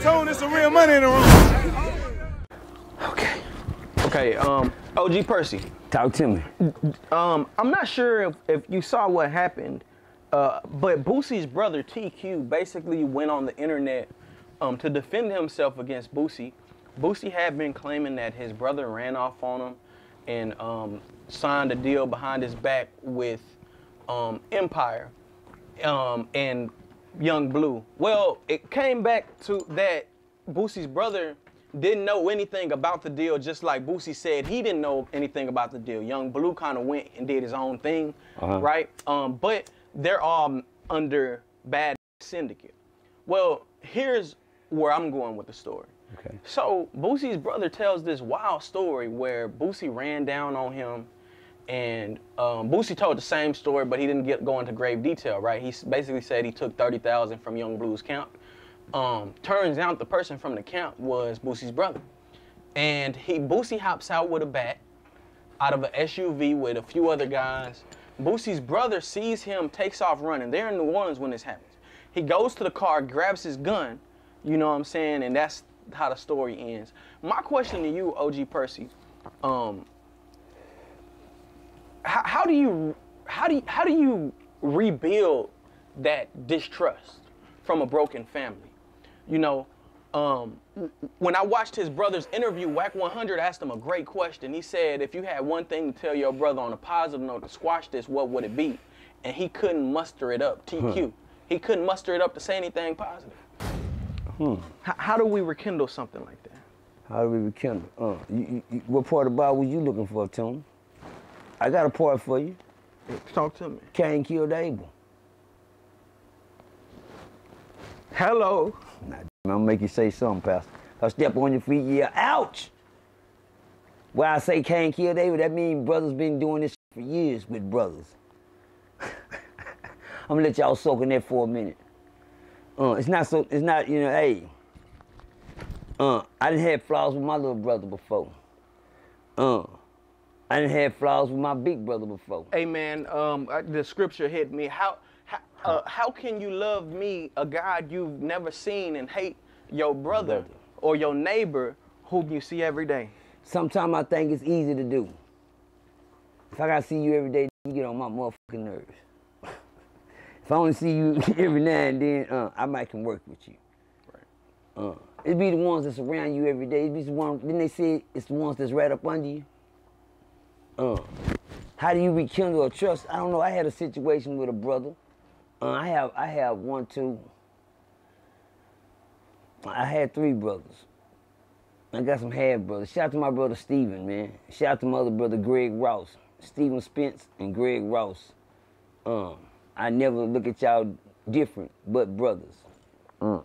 Tell Tone there's some real money in the room. Okay. Okay, um, OG Percy. Talk to me. Um, I'm not sure if, if you saw what happened, uh, but Boosie's brother TQ basically went on the internet um, to defend himself against Boosie. Boosie had been claiming that his brother ran off on him and um, signed a deal behind his back with um, Empire um, and Yung Bleu. Well, it came back to that Boosie's brother didn't know anything about the deal, just like Boosie said he didn't know anything about the deal. Yung Bleu kind of went and did his own thing, Uh-huh. right? Um, but they're all under bad syndicate. Well, here's where I'm going with the story. Okay. So Boosie's brother tells this wild story where Boosie ran down on him, and um, Boosie told the same story, but he didn't get go into grave detail, right? He basically said he took thirty thousand from Yung Bleu's account. Um, turns out the person from the account was Boosie's brother, and he Boosie hops out with a bat out of an SUV with a few other guys. Boosie's brother sees him, takes off running. They're in New Orleans when this happens. He goes to the car, grabs his gun, you know what I'm saying, and that's how the story ends. My question to you, OG Percy, um, how, how do you how do you, how do you rebuild that distrust from a broken family? You know, um, when I watched his brother's interview, Wack 100 asked him a great question. He said, if you had one thing to tell your brother on a positive note to squash this, what would it be? And he couldn't muster it up. TQ. He couldn't muster it up to say anything positive. Hmm. H- how do we rekindle something like that? How do we rekindle? Uh, you, you, what part of the Bible was you looking for, Tony? I got a part for you. Talk to me. Cain killed Abel. Hello. I'm gonna make you say something, Pastor. I step on your feet, yeah, ouch. When I say Cain killed Abel, that means brothers been doing this for years with brothers. I'm gonna let y'all soak in that for a minute. Uh, it's not so. It's not. You know, hey. Uh, I didn't have flaws with my little brother before. Uh, I didn't have flaws with my big brother before. Hey man, um, the scripture hit me. How how, uh, how can you love me, a God you've never seen, and hate your brother Brother. or your neighbor whom you see every day? Sometimes I think it's easy to do. If I gotta see you every day, you get on my motherfucking nerves. if I only see you every now and then, uh, I might can work with you. Right. Uh, it be the ones that's around you every day. It'd be the one. Then they say it's the ones that's right up under you. Uh, how do you rekindle a trust? I don't know. I had a situation with a brother. Uh, I have I have one, two. I had three brothers. I got some half brothers. Shout out to my brother Steven, man. Shout out to my other brother Greg Ross. Steven Spence and Greg Ross. Um, I never look at y'all different, but brothers. Um,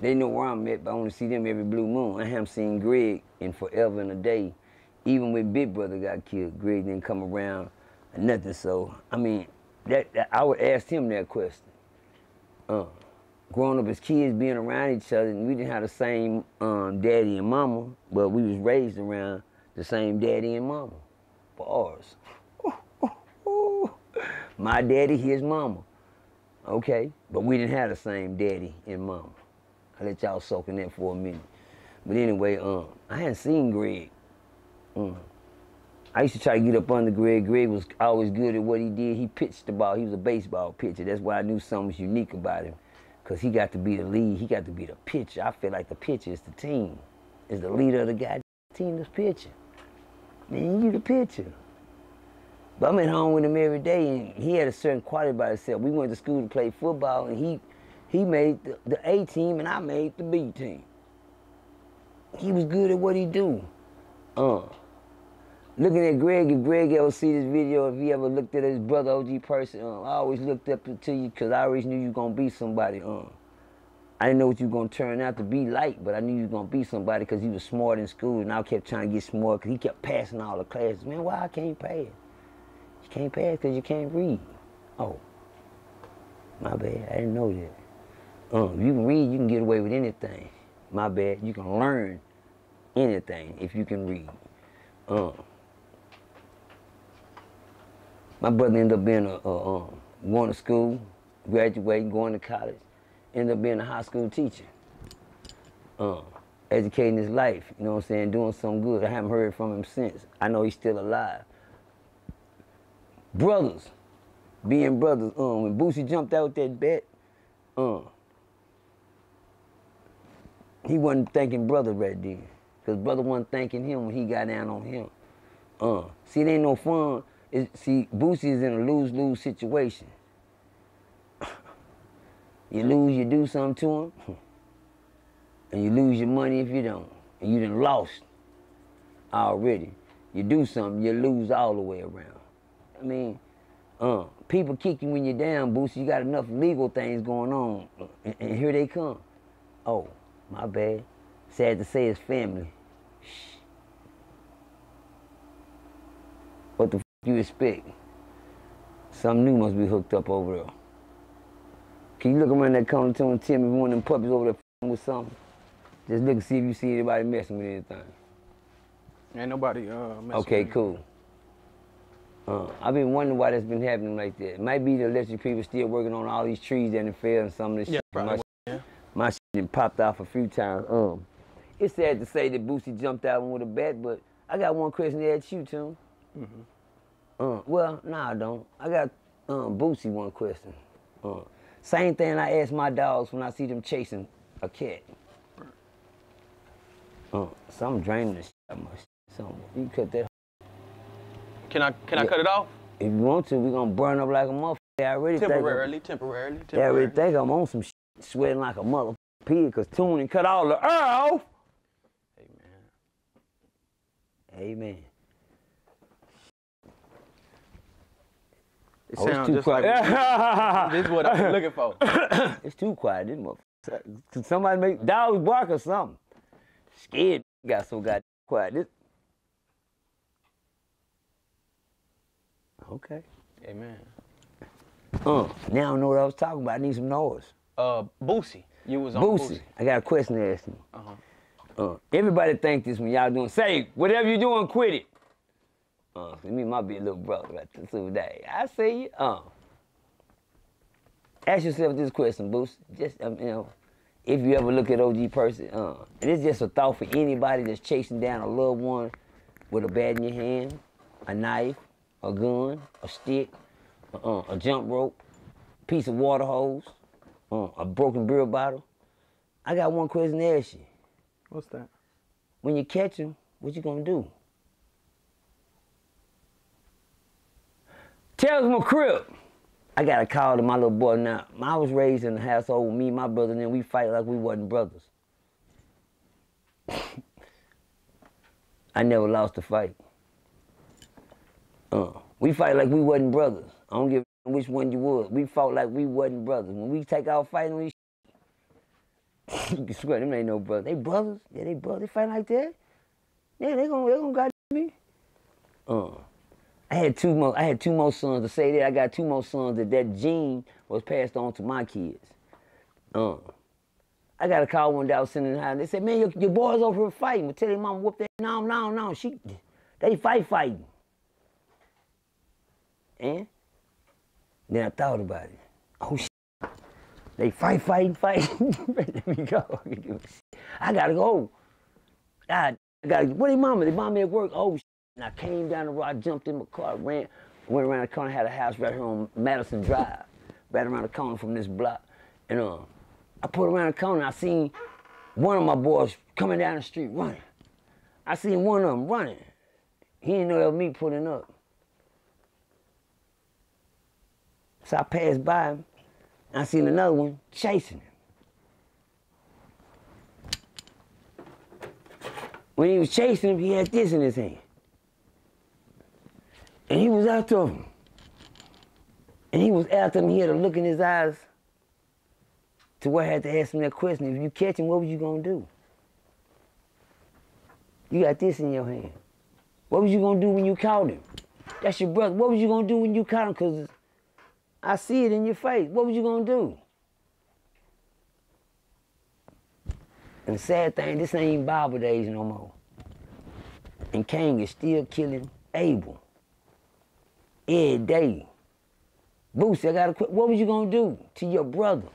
they know where I'm at, but I only see them every blue moon. I haven't seen Greg in forever and a day. Even when Big Brother got killed, Greg didn't come around or nothing. So, I mean, that, that I would ask him that question. Uh, growing up as kids, being around each other, and we didn't have the same um, daddy and mama, but we was raised around the same daddy and mama. Bars. My daddy, his mama. Okay, but we didn't have the same daddy and mama. I let y'all soak in that for a minute. But anyway, um, I hadn't seen Greg. Mm. I used to try to get up under Greg. Greg was always good at what he did. He pitched the ball. He was a baseball pitcher. That's why I knew something was unique about him. Because he got to be the lead. He got to be the pitcher. I feel like the pitcher is the team. Is the leader of the guy team that's pitching. Man, you the pitcher. But I'm at home with him every day, and he had a certain quality about himself. We went to school to play football, and he he made the, the A team, and I made the B team. He was good at what he do. Uh, looking at Greg, if Greg ever see this video, if he ever looked at his brother OG Percy, uh, I always looked up to you because I always knew you gonna be somebody. Uh, I didn't know what you were gonna turn out to be like, but I knew you was gonna be somebody because he was smart in school, and I kept trying to get smart because he kept passing all the classes. Man, why I can't pass? You can't pass because you can't read. Oh, my bad. I didn't know that. Uh, if you can read, you can get away with anything. My bad. You can learn anything if you can read. Uh, my brother ended up being a, a um, going to school, graduating, going to college, ended up being a high school teacher. uh, educating his life, you know what I'm saying, doing some good. I haven't heard from him since. I know he's still alive. Brothers, being brothers, um, when Boosie jumped out that bet, uh, he wasn't thanking brother right then. Because brother wasn't thanking him when he got down on him. Uh, see, it ain't no fun. It, see, Boosie is in a lose-lose situation. You lose, you do something to him, and you lose your money if you don't. And you done lost already. You do something, you lose all the way around. I mean, uh, people kick you when you're down, Boosie. You got enough legal things going on, and, and here they come. Oh, my bad. Sad to say, it's family. What the f you expect? Something new must be hooked up over there. Can you look around that corner to and tell me if one of them puppies over there f***ing with something? Just look and see if you see anybody messing with anything. Ain't nobody uh messing Okay, with cool. Uh, I've been wondering why that's been happening like that. It might be the electric people still working on all these trees that fell and some of this Yeah, shit. probably. My, Yeah. my shit popped off a few times. Um, it's sad to say that Boosie jumped out with a bat, but I got one question to ask you, Tim. Mm-hmm. Uh, well, nah, I don't. I got um, Boosie one question. Uh, same thing I ask my dogs when I see them chasing a cat. Uh, so I'm draining this shit out my shit. So you cut that Can I can I cut it off? If you want to, we gonna burn up like a motherfucker. They already Temporarily, temporarily, think I'm, they already think I'm on some shit, sweating like a motherfucker pig, cause Toon and cut all the air off. Hey man. Amen. It Oh, sounds too just like quiet. this is what I'm looking for. it's too quiet, this motherfucker. Could somebody make dogs bark or something? Scared got so goddamn quiet. This... Okay. Amen. Uh, now I know what I was talking about. I need some noise. Uh, Boosie, you was on Boosie, Boosie. I got a question to ask you. Uh-huh. Uh, everybody think this when y'all doing, say, whatever you doing, quit it. Uh, me, my big little brother right so day. I see you. Uh, ask yourself this question, Boosie. Just, um, you know, if you ever look at OG Percy, uh, and it's just a thought for anybody that's chasing down a loved one with a bat in your hand, a knife, a gun, a stick, uh, a jump rope, piece of water hose, uh, a broken beer bottle. I got one question to ask you. What's that? When you catch him, what you gonna do? Tell him a crib. I got a call to my little boy now. I was raised in a household with me and my brother, and then we fight like we wasn't brothers. I never lost a fight. Uh, we fight like we wasn't brothers. I don't give a which one you was. We fought like we wasn't brothers. When we take out fighting, we you can swear them ain't no brothers. They brothers. Yeah, they brothers. They fight like that. Yeah, they gonna they gonna goddamn me. Uh, I had two more. I had two more sons to say that. I got two more sons that that gene was passed on to my kids. Uh, I got a call one day. I was sitting in the house. They said, "Man, your, your boys over here fighting." But tell their mom whoop that. No, no, no. She, they fight fighting. And then I thought about it. Oh shit. They fight, fight, fight. Let me go. I gotta go. I gotta. What they mama? They mama at work. Oh, and I came down the road. I jumped in my car, ran, went around the corner. Had a house right here on Madison Drive, right around the corner from this block. And um, I put around the corner. I seen one of my boys coming down the street running. I seen one of them running. He didn't know that was me pulling up. So I passed by him. I seen another one chasing him. When he was chasing him, he had this in his hand. And he was after him. And he was after him. He had a look in his eyes to where I had to ask him that question. If you catch him, what was you gonna do? You got this in your hand. What was you gonna do when you caught him? That's your brother. What was you gonna do when you caught him? Cause I see it in your face. What was you gonna do? And the sad thing, this ain't Bible days no more. And Cain is still killing Abel. Every day. Boosie, I gotta quit. What was you gonna do to your brother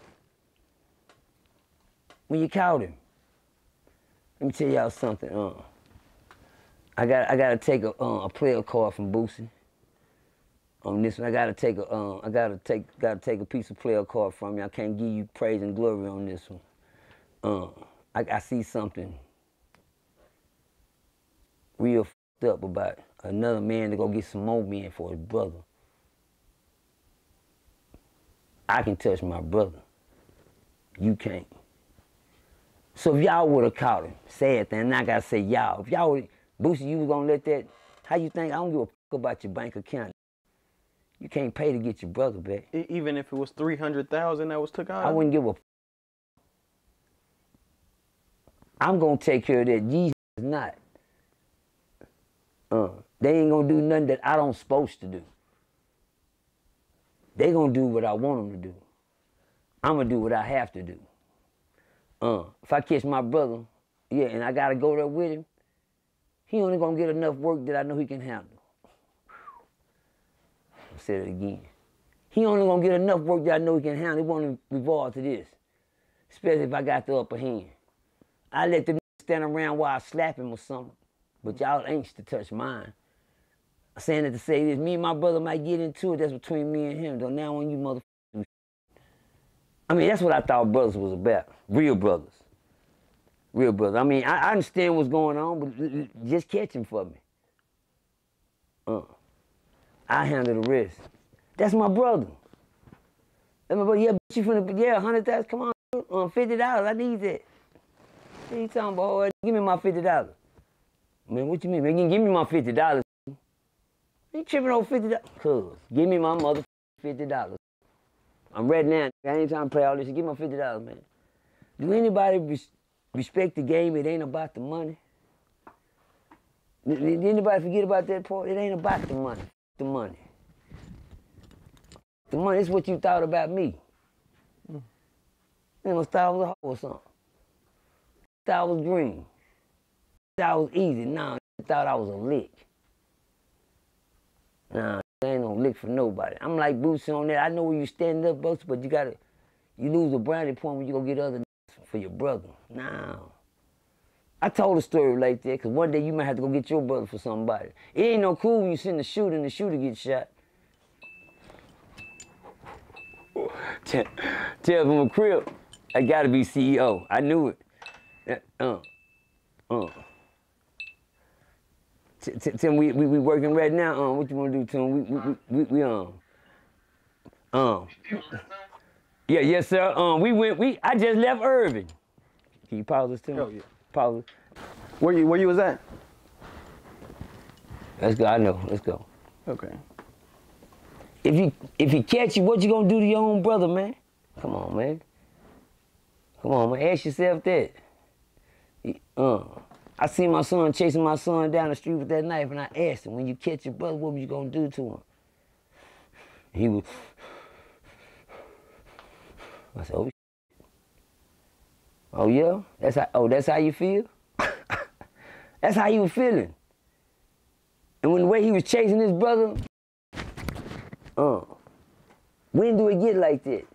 when you caught him? Let me tell y'all something. Uh, I got I gotta take a uh, a player card from Boosie. On this one, I gotta take a uh, I gotta take gotta take a piece of player card from you. I can't give you praise and glory on this one. Uh, I, I see something real up about another man to go get some more men for his brother. I can touch my brother. You can't. So if y'all would have caught him, sad thing, and I gotta say y'all, if y'all would, Boosie, you was gonna let that, how you think, I don't give a f- about your bank account. You can't pay to get your brother back. Even if it was three hundred thousand that was took out. I wouldn't give a f- I'm gonna take care of that. Jesus is not. Uh, they ain't gonna do nothing that I don't supposed to do. They gonna do what I want them to do. I'm gonna do what I have to do. Uh, if I catch my brother, yeah, and I gotta go there with him, he only gonna get enough work that I know he can handle. Said it again. He only gonna get enough work that I know he can handle. It won't revolve to this, especially if I got the upper hand. I let them stand around while I slap him or something, but y'all ain't to touch mine. I'm saying it to say this, me and my brother might get into it. That's between me and him. Though now when you motherfuckers, I mean that's what I thought brothers was about. Real brothers, real brothers. I mean I, I understand what's going on, but just catch him for me. Uh, I handle the rest. That's my brother. That's my brother. Yeah, but you finna, yeah, hundred thousand. Come on, um, fifty dollars. I need that. What you talking about? boy? Give me my fifty dollars. Man, what you mean? Man, give me my fifty dollars. You tripping over fifty dollars? Cuz, give me my mother fifty dollars. I'm ready now. I ain't trying to play all this. Give me my fifty dollars, man. Do anybody res- respect the game? It ain't about the money. Did anybody forget about that part? It ain't about the money. The money. The money is what you thought about me. You know, thought I was a hoe or something. Thought I was green. Thought I was easy. Nah, thought I was a lick. Nah, ain't no lick for nobody. I'm like Boosie on that. I know where you stand up, Boosie, but you gotta, you lose a brownie point when you go get other for your brother. Nah. I told a story like that because one day you might have to go get your brother for somebody. It ain't no cool when you send the shooter and the shooter gets shot. Tell, tell from a crib, I gotta be CEO. I knew it. Uh, uh. T- Tim, we, we we working right now. Um, what you wanna do, Tim? We we we, we, um um. Yeah, yes, sir. Um, we went. We I just left Irving. Can you this, Tim? Oh, yeah. It. Where you where you was at? Let's go. I know. Let's go. Okay. If you if he catch you, what you gonna do to your own brother, man? Come on, man. Come on, man. Ask yourself that. Uh, I seen my son chasing my son down the street with that knife, and I asked him, "When you catch your brother, what were you gonna do to him?" He was. I said, "Oh, oh yeah, that's how. Oh, that's how you feel. that's how you was feeling." And when the way he was chasing his brother, uh, when do it get like that?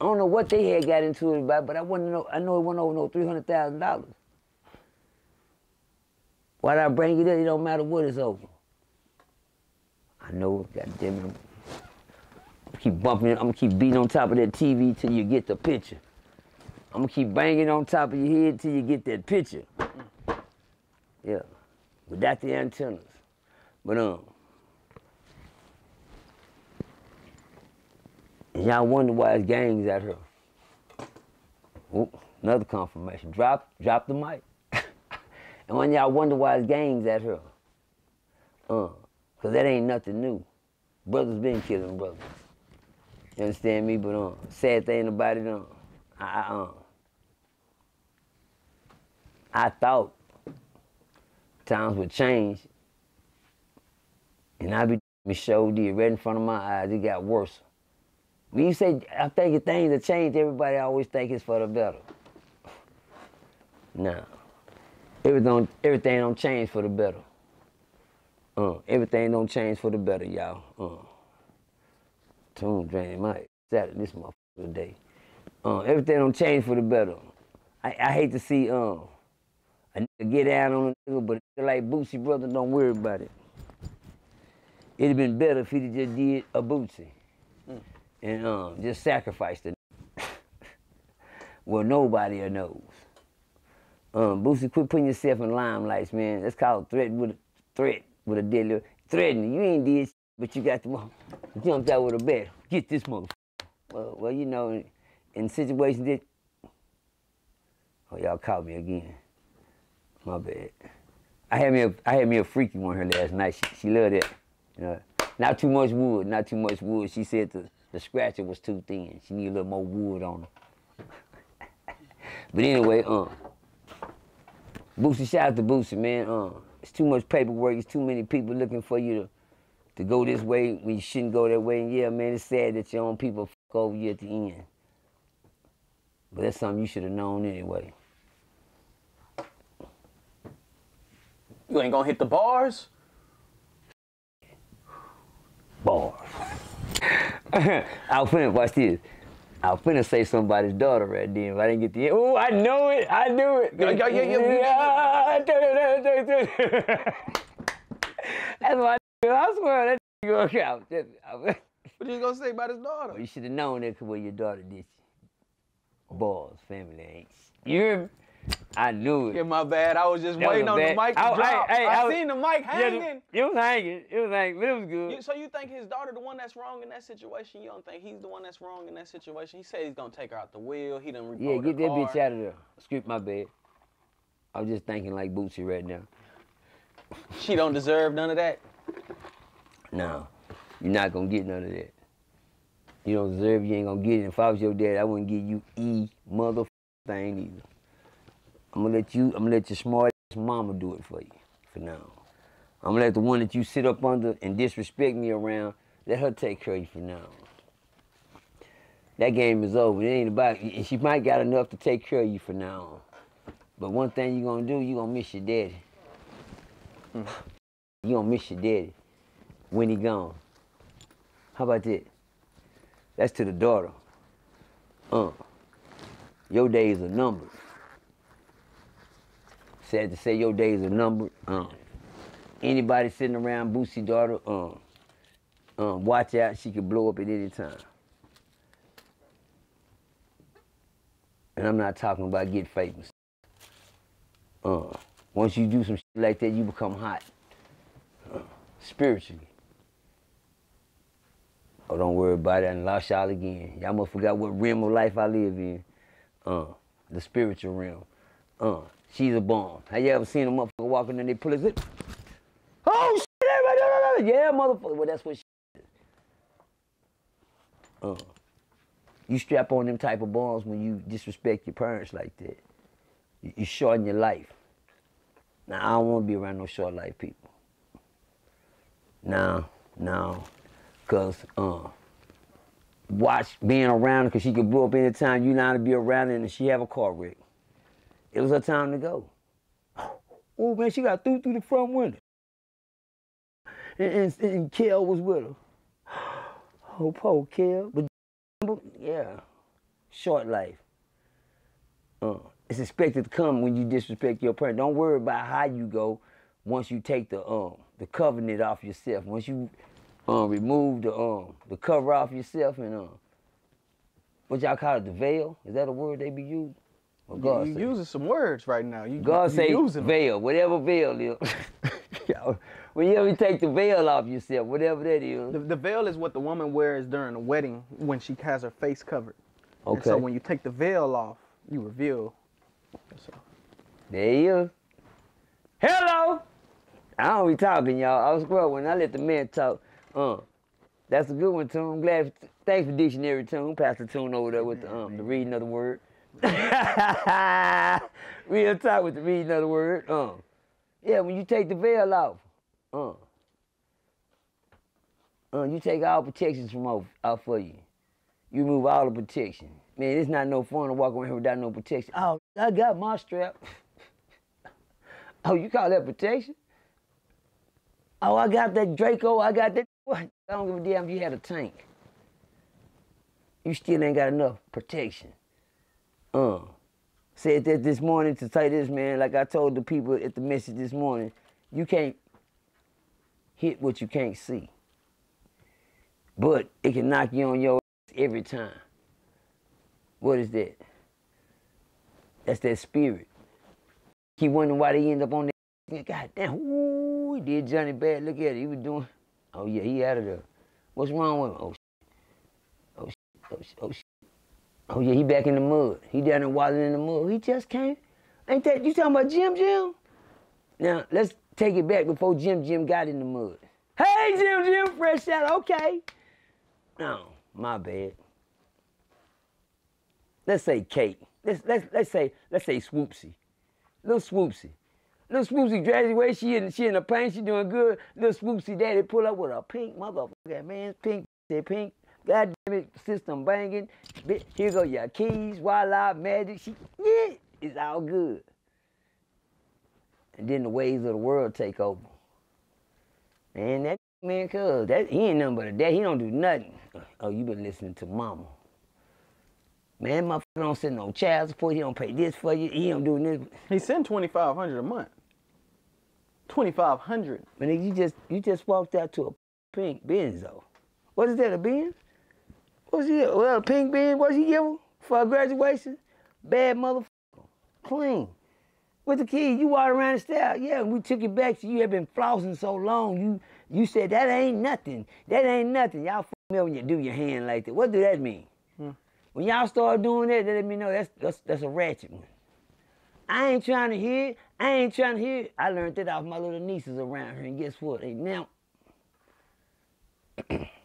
I don't know what they had got into it about, but I want to know. I know it went over no three hundred thousand dollars. Why did I bring it up? It don't matter what it's over. I know. God damn it. I'm keep bumping it. I'm gonna keep beating on top of that TV till you get the picture. I'm gonna keep banging on top of your head till you get that picture. Yeah, without the antennas. But um, y'all wonder why it's gangs out here. Oop, another confirmation. Drop, drop the mic. and when y'all wonder why it's gangs out here, uh, cause that ain't nothing new. Brothers been killing brothers. You understand me? But um, sad thing about it, um, I, I um, I thought times would change, and I be me showed it right in front of my eyes. It got worse. When you say I think things have changed, everybody always think it's for the better. No. Everything everything don't change for the better. Uh, everything don't change for the better, y'all. Uh, tune drain my Saturday this motherfucker day. Uh, everything don't change for the better. I, I hate to see um A nigga get out on a nigga, but a nigga like Boosie brother, don't worry about it. It'd have been better if he'd just did a Boosie and um, just sacrificed the well, nobody knows. Um, Boosie, quit putting yourself in limelights, man. That's called threat with a threat with a deadly threatening. You ain't did, shit, but you got the mo- jumped out with a bat. Get this motherfucker. Well, well, you know, in, in situations that oh y'all caught me again. My bad. I had me a I had me a freaky one her last night. She, she loved it. Not too much wood, not too much wood. She said the the scratcher was too thin. She needed a little more wood on her. but anyway, um, Boosie, shout out to Boosie, man. Um, it's too much paperwork. It's too many people looking for you to to go this way when you shouldn't go that way. And yeah, man, it's sad that your own people fuck over you at the end. But that's something you should have known anyway. You ain't gonna hit the bars? Bars. I was finna, watch this. I was finna say somebody's daughter right then, but I didn't get the. Oh, I know it. I knew it. Yeah, yeah, yeah. That's why I, I swear that gonna count. What you gonna say about his daughter? you should have known that when your daughter did. Balls, family ain't. You hear me? I knew it. Yeah, my bad. I was just That was waiting on bad. the mic to I- drop. hey, I, I was- seen the mic Yeah, hanging. It was hanging. It was hanging, but it was good. You- so you think his daughter the one that's wrong in that situation? You don't think he's the one that's wrong in that situation? He said he's gonna take her out the wheel. He done Yeah, get that bitch out of there. Script my bad. I'm just thinking like Bootsy right now. She don't deserve none of that. No, you're not gonna get none of that. You don't deserve. You ain't gonna get it. If I was your dad, I wouldn't give you e mother thing either. I'm gonna let you. I'm gonna let your smart ass mama do it for you. For now, I'm gonna let the one that you sit up under and disrespect me around. Let her take care of you for now. That game is over. It ain't about. She might got enough to take care of you for now. But one thing you gonna do, you gonna miss your daddy. You gonna miss your daddy when he gone. How about that? That's to the daughter. Uh, your days are numbered. Sad to say your days are numbered. Uh, anybody sitting around Boosie daughter, um, um, watch out. She could blow up at any time. And I'm not talking about get famous. Uh, once you do some shit like that, you become hot uh, spiritually. Oh, don't worry about it. I lost y'all again. Y'all must forgot what realm of life I live in. Uh, the spiritual realm. Uh, she's a bomb. Have you ever seen a motherfucker walking and they pull his lip? Oh shit! Yeah, motherfucker. Well, that's what she is. Uh, you strap on them type of bombs when you disrespect your parents like that. You, you shorten your life. Now, I don't want to be around no short life people. No, no. Because uh, watch being around because she could blow up anytime you not to be around and she have a car wreck. It was her time to go. Oh, man, she got through through the front window. And, and, and Kel was with her. Oh, poor Kel. But yeah, short life. Uh, it's expected to come when you disrespect your parent. Don't worry about how you go once you take the um the covenant off yourself. Once you um remove the um the cover off yourself and um what y'all call it the veil? Is that a word they be using? What You, God you say? using some words right now. You, God you say using them. veil, whatever veil is. when you ever take the veil off yourself, whatever that is. The, the veil is what the woman wears during a wedding when she has her face covered. And Okay. so when you take the veil off, you reveal. So, There you is. Hello. I don't be talking, y'all. I was scrub when I let the man talk. Uh, that's a good one, Toon. I'm glad. Thanks for dictionary, Toon. Pastor Toon over there with the um the reading of the word. Real talk with the reading of the word. Uh, yeah, when you take the veil off, uh, uh, you take all protections from off, off for you. You remove all the protection. Man, it's not no fun to walk around here without no protection. Oh, I got my strap. oh, you call that protection? Oh, I got that Draco. I got that. What? I don't give a damn if you had a tank. You still ain't got enough protection. Uh, said that this morning to say this, man. Like I told the people at the message this morning, you can't hit what you can't see. But it can knock you on your ass every time. What is that? That's that spirit. Keep wondering why they end up on that. God damn, ooh, he did Johnny bad. Look at it. He was doing. Oh yeah, he out of there. What's wrong with him? Oh, shit. oh, shit. oh, shit. oh, shit. Oh yeah, he back in the mud. He down there wallowing in the mud. He just came. Ain't that you talking about Jim Jim? Now let's take it back before Jim Jim got in the mud. Hey Jim Jim, fresh out. Okay. No, my bad. Let's say Kate. Let's let's let's say let's say Swoopsy. Little Swoopsy. Little Swoopsy graduated, she in she in the paint, she doing good. Little Swoopsy daddy pull up with a pink motherfucker, man, pink, say pink. God damn it, system banging. Bitch, Here go your keys, voila, magic. She, yeah, it's all good. And then the ways of the world take over. Man, that man, cuz, that, he ain't nothing but a dad. He don't do nothing. Oh, you been listening to mama. Man, motherfucker don't send no child support. He don't pay this for you. He don't do this. He five hundred a month. Twenty five hundred. Man, you just you just walked out to a pink Benzo. What is that, a Benz? What's he? Well, a pink Benz. What's he give him for a graduation? Bad motherfucker. Clean. With the key, you walked around the style. Yeah, we took it back to you. Have been flossing so long. You you said that ain't nothing. That ain't nothing. Y'all f me up when you do your hand like that. What do that mean? Hmm. When y'all start doing that, that let me know that's that's that's a ratchet one. I ain't trying to hear it. I ain't trying to hear it. I learned that off my little nieces around here, and guess what? They now.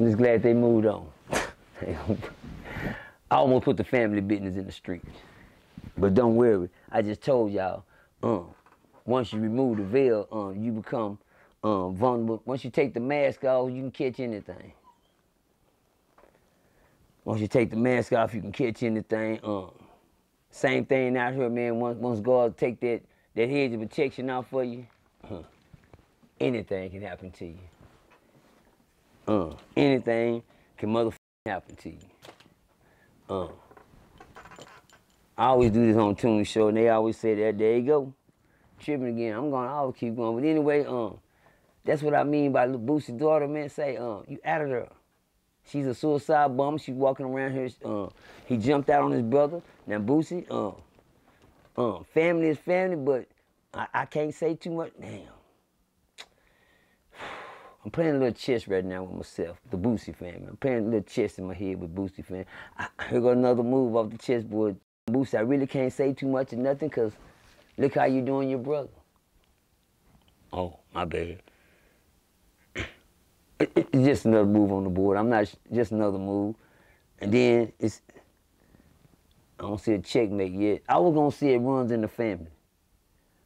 I'm just glad they moved on. I almost put the family business in the street. But don't worry, I just told y'all, um, once you remove the veil, um, you become um, vulnerable. Once you take the mask off, you can catch anything. Once you take the mask off, you can catch anything. Um, same thing out here, man. Once, once God take that, that hedge of protection off for you, anything can happen to you. Uh, anything can motherfucking happen to you. Uh, I always do this on Toon Show, and they always say that, there you go. Tripping again. I'm gonna always keep going. But anyway, um, that's what I mean by Lil Boosie's daughter, man. Say, um, you out of. She's a suicide bum. She's walking around here. Uh, he jumped out on his brother. Now Boosie, uh, uh, family is family, but I, I can't say too much. Damn. I'm playing a little chess right now with myself, the Boosie family. I'm playing a little chess in my head with Boosie family. I, here go another move off the chessboard. Boosie, I really can't say too much or nothing because look how you're doing your brother. Oh, my bad. It- it- It's just another move on the board. I'm not just another move. And then it's I don't see a checkmate yet. I was gonna see it runs in the family.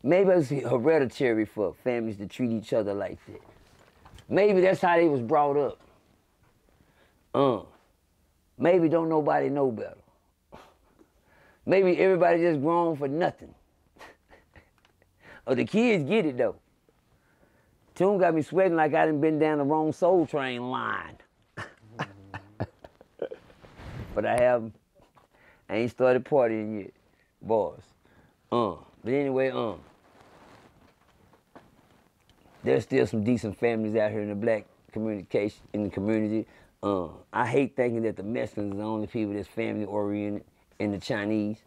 Maybe it's hereditary for families to treat each other like that. Maybe that's how they was brought up. Uh. Maybe don't nobody know better. Maybe everybody just grown for nothing. or the kids get it though. Toon got me sweating like I done been down the wrong soul train line. but I have I ain't started partying yet, boys. Uh, but anyway, um, there's still some decent families out here in the black communication in the community. Uh, I hate thinking that the Mexicans are the only people that's family oriented, and the Chinese.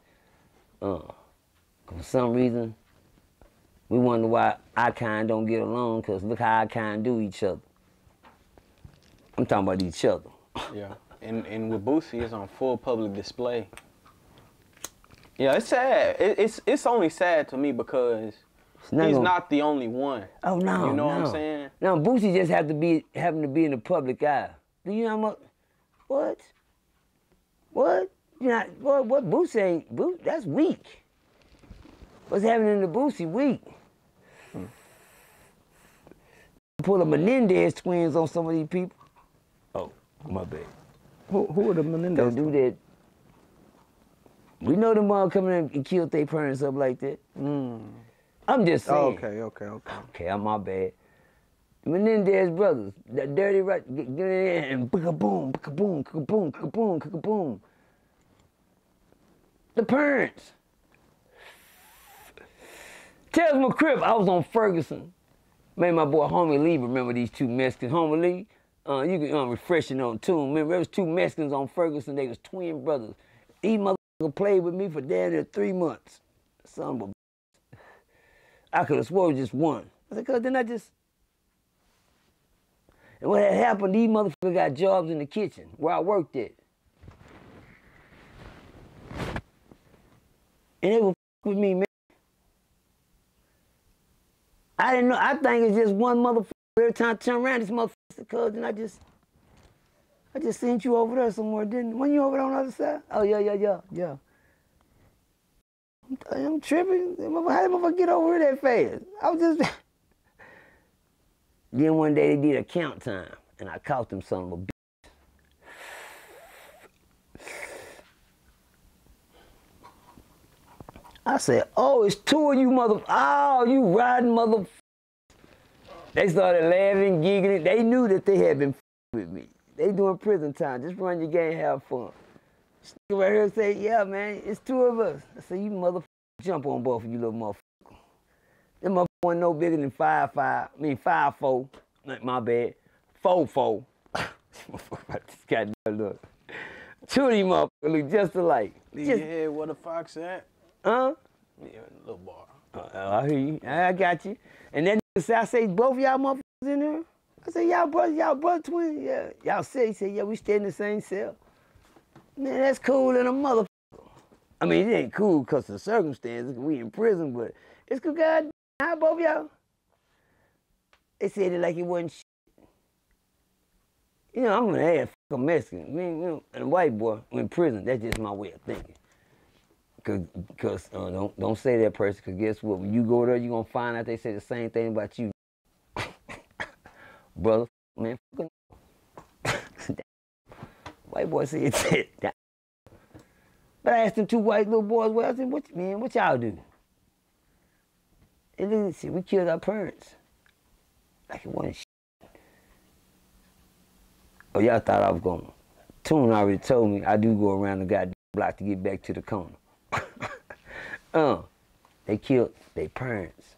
Uh, for some reason, we wonder why our kind don't get along. Cause look how our kind do each other. I'm talking about each other. Yeah. And and with Boosie, it's on full public display. Yeah, it's sad. It, it's it's only sad to me because not he's gonna- not the only one. Oh no, You know what I'm no. saying? No, Boosie just have to be having to be in the public eye. Do you know how much? What? What? You know what? What Boosie ain't? Boo, that's weak. What's happening to the Boosie weak? Pull the Menendez twins on some of these people. Oh, my bad. Who, who are the Menendez? Don't do that. We know them all coming in and killed their parents up like that. Mm. I'm just saying. Oh, okay, okay, okay. Okay, I'm my bad. Menendez brothers, that dirty right, get, get in and boom, boom, boom, boom, boom, boom, boom. The parents. Tells McCrip I was on Ferguson. Made my boy Homie Lee remember these two Mexicans. Homie Lee, uh, you can um, refreshing on tune. Remember, there was two Mexicans on Ferguson. They was twin brothers. These motherfuckers played with me for damn near three months. Son of a I could have swore it was just one. I said, cause then I just and what had happened, these motherfuckers got jobs in the kitchen where I worked at. And they were with me, man. I didn't know. I think it's just one motherfucker. Every time I turn around, this motherfucker, cousin, I just, I just sent you over there somewhere, didn't? When you over there on the other side? Oh yeah, yeah, yeah, yeah. I'm, tripping. How did motherfucker get over here that fast? I was just. then one day they did a count time, and I caught them son of a bitch. I said, oh, it's two of you mother, oh, you riding mother. They started laughing, giggling. They knew that they had been with me. They doing prison time. Just run your game, have fun. Right here say, yeah, man, it's two of us. I said, you mother jump on both of you little motherfucker. Them motherfucker wasn't no bigger than five five. I mean five four. Like my bad. Four four. this guy look. Two of these motherfuckers look just alike. Leave Just- your head where the fox at. Huh? Yeah, little bar. Uh, I hear you. I got you. And then say, I say, both of y'all motherfuckers in there? I said, y'all brother, y'all brother twins? Yeah. Y'all say, he said, yeah, we stay in the same cell. Man, that's cool than a motherfucker. I mean, it ain't cool because of the circumstances. We in prison, but it's good, God. How both y'all? They said it like it wasn't shit. You know, I'm gonna fuck a Mexican. Mean, you know, and a white boy in prison. That's just my way of thinking. Cause, uh, don't don't say that person. Cause guess what? When you go there, you are gonna find out they say the same thing about you, brother. Man, fucking white boy said that. But I asked them two white little boys, well, I said, what, man, what y'all do? And then see, we killed our parents. Like it wasn't. Oh, y'all thought I was going. Toon already told me I do go around the goddamn block to get back to the corner. uh, they killed their parents.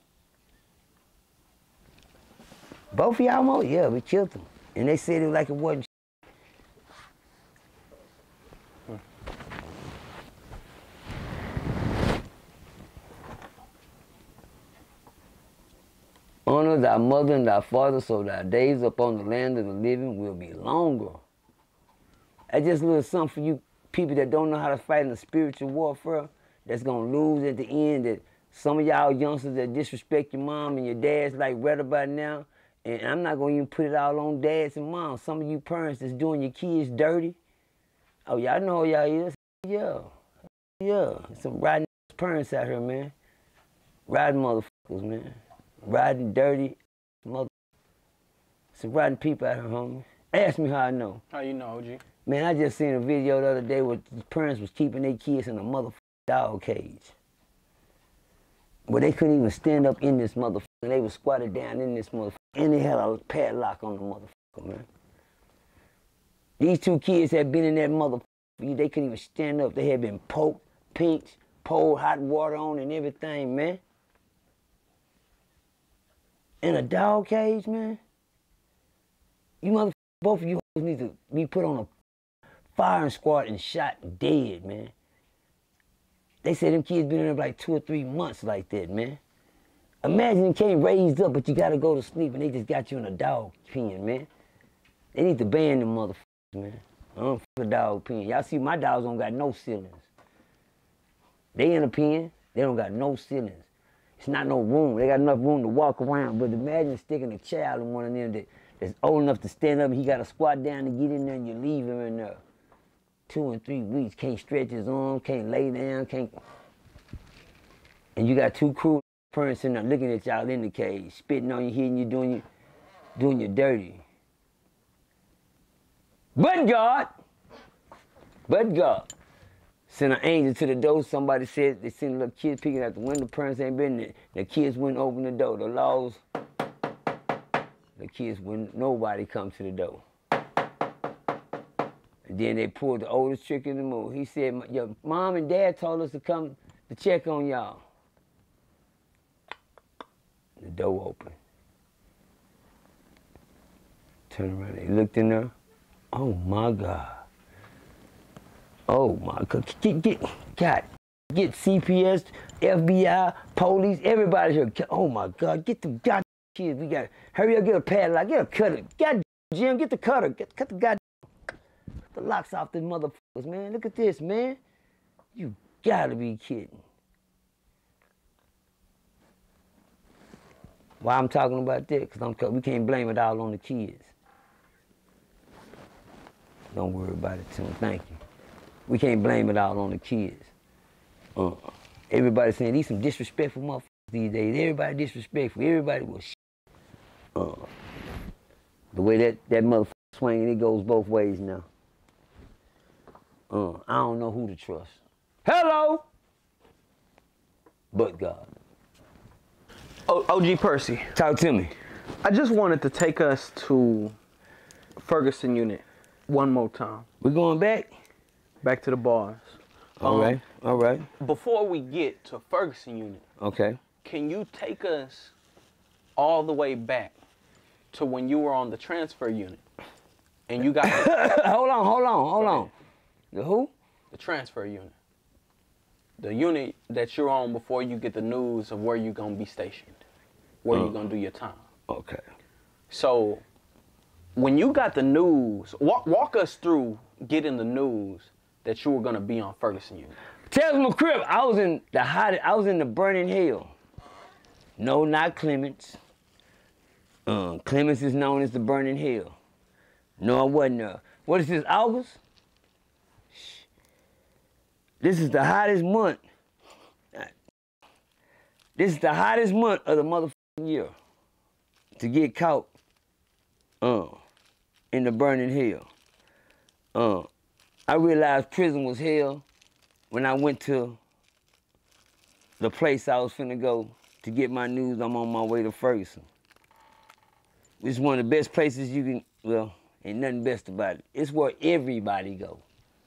Both of y'all? Yeah, we killed them. And they said it like it wasn't Honor thy mother and thy father, so thy days upon the land of the living will be longer. That's just a little something for you people that don't know how to fight in the spiritual warfare, that's gonna lose at the end. That some of y'all youngsters that disrespect your mom and your dad's like right about now. And I'm not gonna even put it all on dads and moms. Some of you parents that's doing your kids dirty. Oh, y'all know y'all is. Yeah. Yeah. Some riding parents out here, man. Riding motherfuckers, man riding dirty mother some riding people out here, homie. Ask me how I know. How you know, OG? Man, I just seen a video the other day where the parents was keeping their kids in a motherfucking dog cage. Where they couldn't even stand up in this motherfucker. They was squatted down in this motherfucker. And they had a padlock on the motherfucker, man. These two kids had been in that motherfucker. They couldn't even stand up. They had been poked, pinched, poured hot water on and everything, man in a dog cage, man. You mother both of you need to be put on a firing squad and shot dead, man. They said them kids been in there like two or three months like that, man. Imagine you can't raise up, but you gotta go to sleep and they just got you in a dog pen, man. They need to ban them motherfuckers, man. I don't fuck a dog pen. Y'all see my dogs don't got no ceilings. They in a pen, they don't got no ceilings. It's not no room. They got enough room to walk around. But imagine sticking a child in one of them that, that's old enough to stand up he got to squat down to get in there and you leave him in there. Two and three weeks, can't stretch his arm, can't lay down, can't. And you got two cruel parents in there looking at y'all in the cage, spitting on you, hitting you, doing you, doing you dirty. But God, but God, sent an angel to the door. Somebody said they seen a little kid peeking out the window. Parents ain't been there. The kids wouldn't open the door. The laws, the kids wouldn't, nobody come to the door. And then they pulled the oldest trick in the movie. He said, Your mom and dad told us to come to check on y'all. The door opened. Turned around. They looked in there. Oh my God. Oh my God. Get, get, God. Get CPS, FBI, police, everybody here. Oh my God. Get the God kids. We got hurry up, get a padlock, get a cutter. God, Jim, get the cutter. Get, cut the God the locks off the motherfuckers, man. Look at this, man. You gotta be kidding. Why I'm talking about that? Because we can't blame it all on the kids. Don't worry about it, Tim. Thank you. We can't blame it all on the kids. Uh, everybody saying these some disrespectful motherfuckers these days. Everybody disrespectful. Everybody was shit. Uh, the way that, that motherfucker swinging, it goes both ways now. Uh, I don't know who to trust. Hello! But God. O- OG Percy, Talk to me. I just wanted to take us to Ferguson unit one more time. We're going back? Back to the bars. All Um, right. All right. Before we get to Ferguson unit, Okay. can you take us all the way back to when you were on the transfer unit and you got hold on, hold on, hold on. The who? the transfer unit? The unit that you're on before you get the news of where you're gonna be stationed, where you're gonna do your time. Okay. So, when you got the news, walk, walk us through getting the news that you were gonna be on Ferguson unit. Tell my crib. I was in the hot. I was in the burning hell. No, not Clements. Um, Clements is known as the burning hell. No, I wasn't there. What is this? August. Shh. This is the hottest month. This is the hottest month of the motherfucking year. To get caught, uh, in the burning hell. Uh, I realized prison was hell when I went to the place I was finna go to get my news, I'm on my way to Ferguson. It's one of the best places you can, well, ain't nothing best about it. It's where everybody go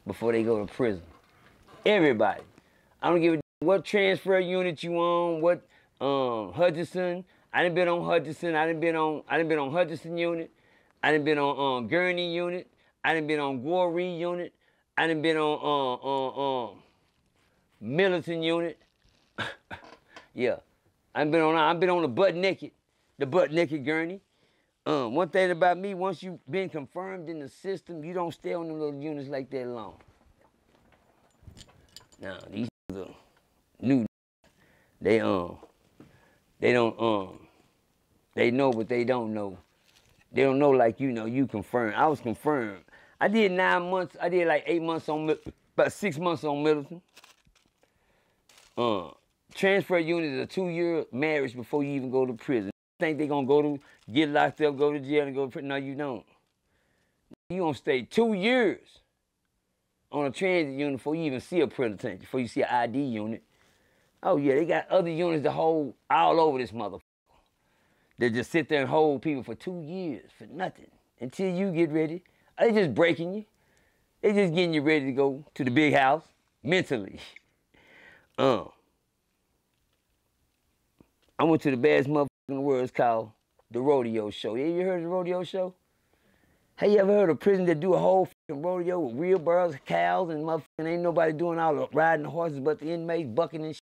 before they go to prison. Everybody. I don't give a what transfer unit you on, what um, Hutchinson. I done been on Hutchinson. I done been on. I done been on Hutchinson unit. I done been on um, Gurney unit. I done been on Goree unit. I done been on um, um, um, Middleton unit. yeah, I've been on. I've been on the butt naked, the butt naked gurney. Um, one thing about me, once you've been confirmed in the system, you don't stay on them little units like that long. Now these are new. They um, they don't um, they know but they don't know. They don't know like you know. You confirmed. I was confirmed. I did nine months. I did like eight months on, about six months on Middleton. Uh, transfer unit is a two-year marriage before you even go to prison. Think they gonna go to get locked up, go to jail, and go to prison? No, you don't. You gonna stay two years on a transit unit before you even see a penitentiary, before you see an ID unit. Oh yeah, they got other units to hold all over this motherfucker. They just sit there and hold people for two years for nothing until you get ready. They just breaking you. They just getting you ready to go to the big house mentally. Uh, I went to the baddest motherfucker in the world. It's called the Rodeo Show. Yeah, you heard the Rodeo Show? Have you ever heard of a prison that do a whole fucking rodeo with real birds, cows, and motherfucking ain't nobody doing all the riding the horses but the inmates bucking and shit?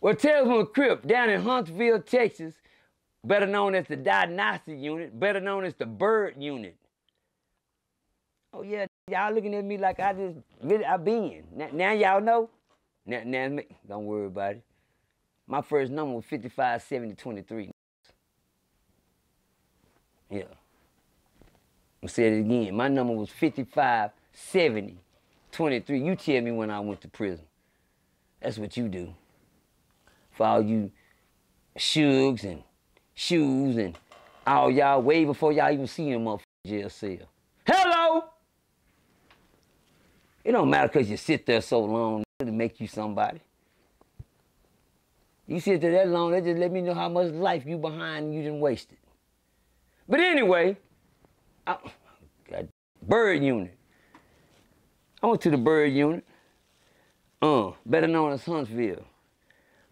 Well, a Crip down in Huntsville, Texas, better known as the Diagnostic Unit, better known as the Byrd Unit. Oh yeah, y'all looking at me like I just really I been. Now, now y'all know. Now, now don't worry about it. My first number was 557023. Yeah. I'm say it again. My number was 557023. You tell me when I went to prison. That's what you do. For all you shugs and shoes and all y'all way before y'all even see him up jail cell. Hello! It don't matter because you sit there so long to make you somebody. You sit there that long, that just let me know how much life you behind and you didn't waste it. But anyway, I, got Byrd unit. I went to the Byrd unit. Uh, better known as Huntsville.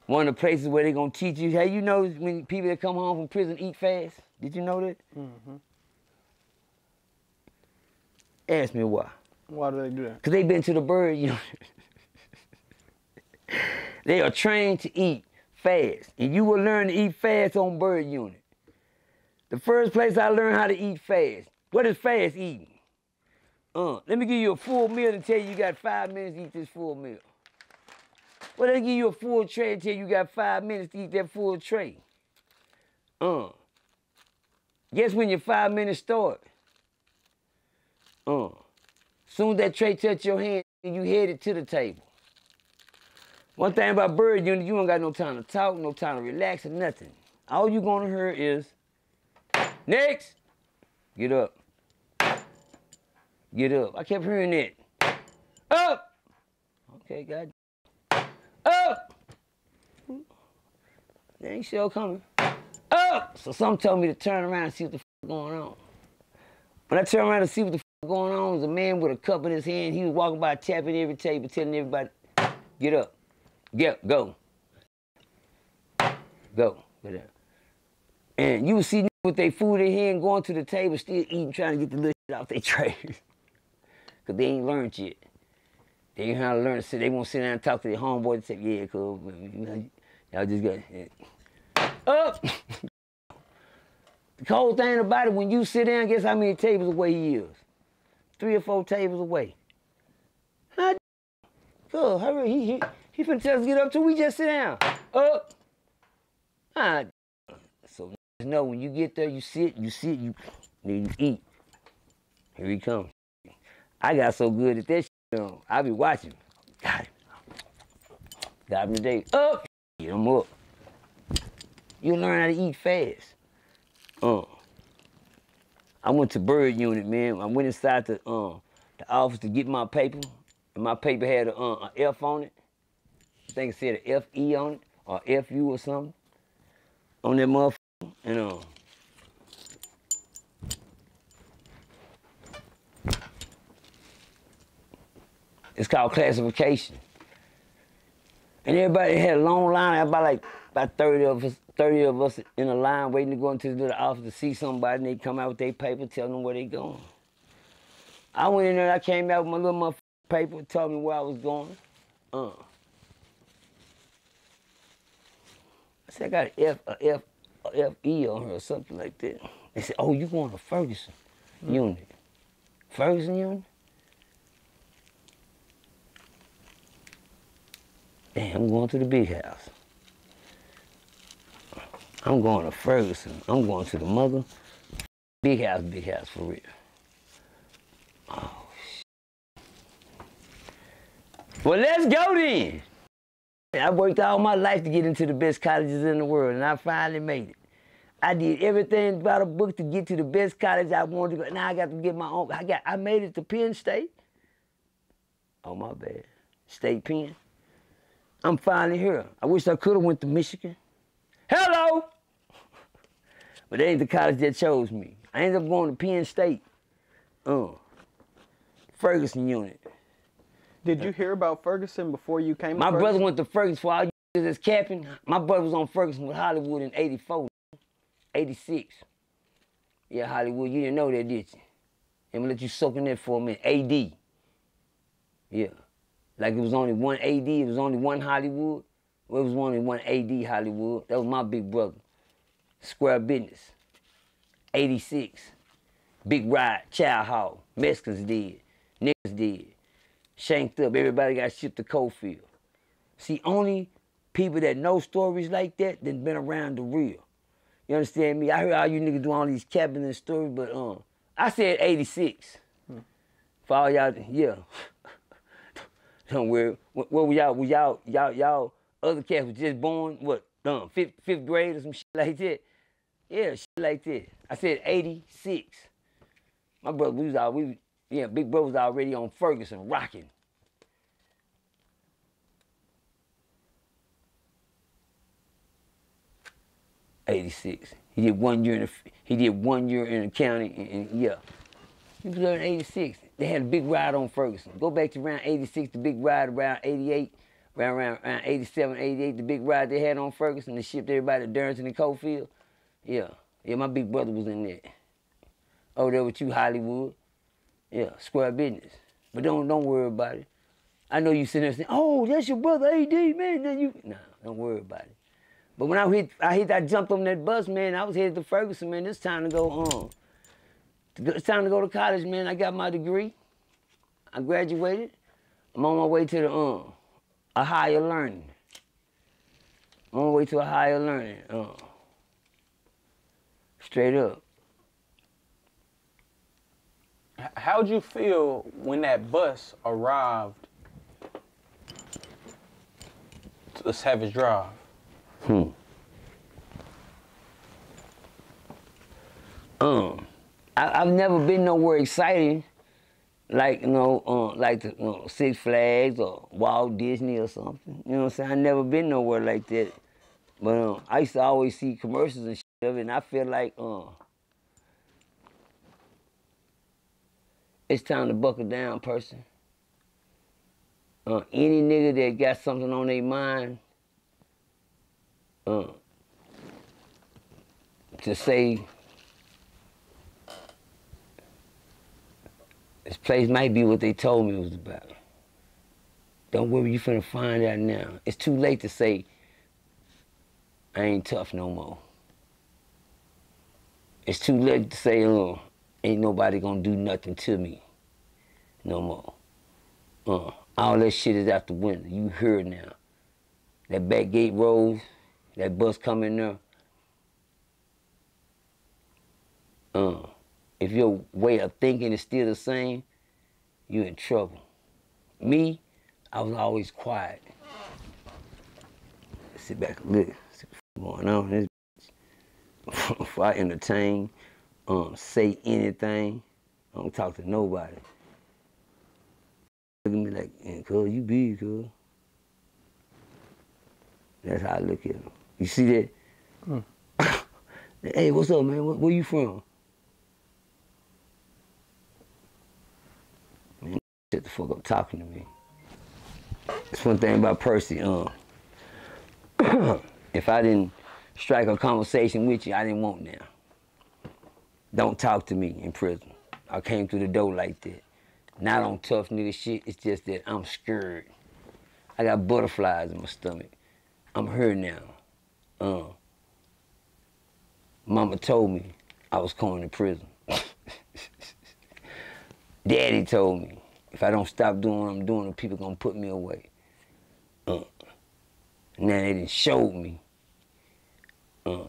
One of the places where they're gonna teach you. Hey, you know when people that come home from prison eat fast? Did you know that? Mm-hmm. Ask me why. Why do they do that? Because they've been to the Byrd unit. they are trained to eat fast. And you will learn to eat fast on Byrd unit. The first place I learned how to eat fast. What is fast eating? Uh, let me give you a full meal and tell you you got five minutes to eat this full meal. Well, they give you a full tray and tell you you got five minutes to eat that full tray. Uh, guess when your five minutes start? Uh, soon that tray touch your hand, you headed to the table. One thing about Byrd unit, you ain't got no time to talk, no time to relax or nothing. All you gonna hear is, next, get up. Get up. I kept hearing that. Up! Okay, God. Up! They ain't still coming. Up! So some told me to turn around and see what the f going on. When I turned around to see what the going on, was a man with a cup in his hand. He was walking by tapping every table, telling everybody, get up. Get up, go. Go. Get up. And you would see with their food in hand going to the table, still eating, trying to get the little shit off their trays. Cause they ain't learned yet. They ain't how to learn to sit. They won't sit down and talk to their homeboy and say, yeah, cool. Y'all just got yeah. up. the cold thing about it, when you sit down, guess how many tables away he is? Three or four tables away. How Good, hurry. He, he, he finna tell us to get up till we just sit down. Up. Ah. So know when you get there, you sit, you sit, you, then you eat. Here he comes. I got so good at that shit, you know, I be watching. Got him. Got him today. Up. Get him up. You learn how to eat fast. Uh. I went to Byrd unit, man. I went inside the uh, the office to get my paper. And my paper had a, uh, a F on it. I think it said an F-E on it, or F-U or something. On that motherfucker. And uh, It's called classification. And everybody had a long line, about like about 30 of us, 30 of us in a line waiting to go into the office to see somebody and they come out with their paper, tell them where they going. I went in there, and I came out with my little mother paper, told me where I was going. Uh. I said, I got an F, a F, a F-E on her or something like that. They said, oh, you going to Ferguson mm. unit. Ferguson unit? Damn, I'm going to the big house. I'm going to Ferguson. I'm going to the mother. Big house, big house for real. Oh. Well, let's go then. I worked all my life to get into the best colleges in the world, and I finally made it. I did everything about a book to get to the best college I wanted to go. Now I got to get my own. I got. I made it to Penn State. Oh my bad. State Penn. I'm finally here. I wish I could have went to Michigan. Hello! but that ain't the college that chose me. I ended up going to Penn State. Uh, Ferguson unit. Did you hear about Ferguson before you came My brother went to Ferguson for all years as captain. My brother was on Ferguson with Hollywood in 84, 86. Yeah, Hollywood, you didn't know that, did you? I'm gonna let you soak in there for a minute. AD. Yeah. Like it was only one AD, it was only one Hollywood. It was only one AD Hollywood. That was my big brother. Square business. 86. Big ride, child hall. Mexicans did. Niggas did. Shanked up. Everybody got shipped to Coffield. See, only people that know stories like that that been around the real. You understand me? I heard all you niggas do all these cabinet stories, but um, I said 86. Hmm. For all y'all, yeah. somewhere. Where, where we y'all, we y'all, y'all, y'all, other cats was just born, what, um, fifth, fifth grade or some shit like that. Yeah, shit like that. I said 86. My brother, we was all, we, yeah, big brother was already on Ferguson, rocking. Eighty-six. He did one year in the, he did one year in the county, and, and yeah, he was there in '86. they had a big ride on Ferguson. Go back to around 86, the big ride around 88, around, around, around 87, 88, the big ride they had on Ferguson. They shipped everybody to Darrington and Coffield. Yeah, yeah, my big brother was in there. Over there with you, Hollywood. Yeah, square business. But don't don't worry about it. I know you sitting there saying, "Oh, that's your brother, AD, man." Then you, nah, don't worry about it. But when I hit, I hit, I jumped on that bus, man. I was headed to Ferguson, man. It's time to go on. It's time to go to college, man. I got my degree. I graduated. I'm on my way to the um, a higher learning. On the way to a higher learning. Uh, straight up. How'd you feel when that bus arrived to the Savage Drive? Hmm. Um, I, I've never been nowhere exciting, like you know, um, like you know, Six Flags or Walt Disney or something. You know what I'm saying? I never been nowhere like that. But um, I used to always see commercials and shit of it, and I feel like um, it's time to buckle down, person. Uh, any nigga that got something on their mind, uh, to say this place might be what they told me it was about. Don't worry, you finna find out now. It's too late to say I ain't tough no more. It's too late to say, oh, ain't nobody gonna do nothing to me no more. Uh, all that shit is out the window. You heard now. That back gate rolls, that bus coming there. Uh, if your way of thinking is still the same, you're in trouble. Me, I was always quiet. Sit back and look, see what's going on. This bitch. if I entertain, um, say anything, I don't talk to nobody. Look at me like, yeah, cuz, you big, cuz. That's how I look at him. You see that? hey, what's up, man? Where, where you from? Man, shut the fuck up talking to me. That's one thing about Percy. Um, if I didn't strike a conversation with you, I didn't want now. Don't talk to me in prison. I came through the door like that. Not on tough nigga shit. It's just that I'm scared. I got butterflies in my stomach. I'm here now. Uh, mama told me I was going to prison. Daddy told me if I don't stop doing what I'm doing, the people gonna put me away. Uh, now they didn't show me. Uh,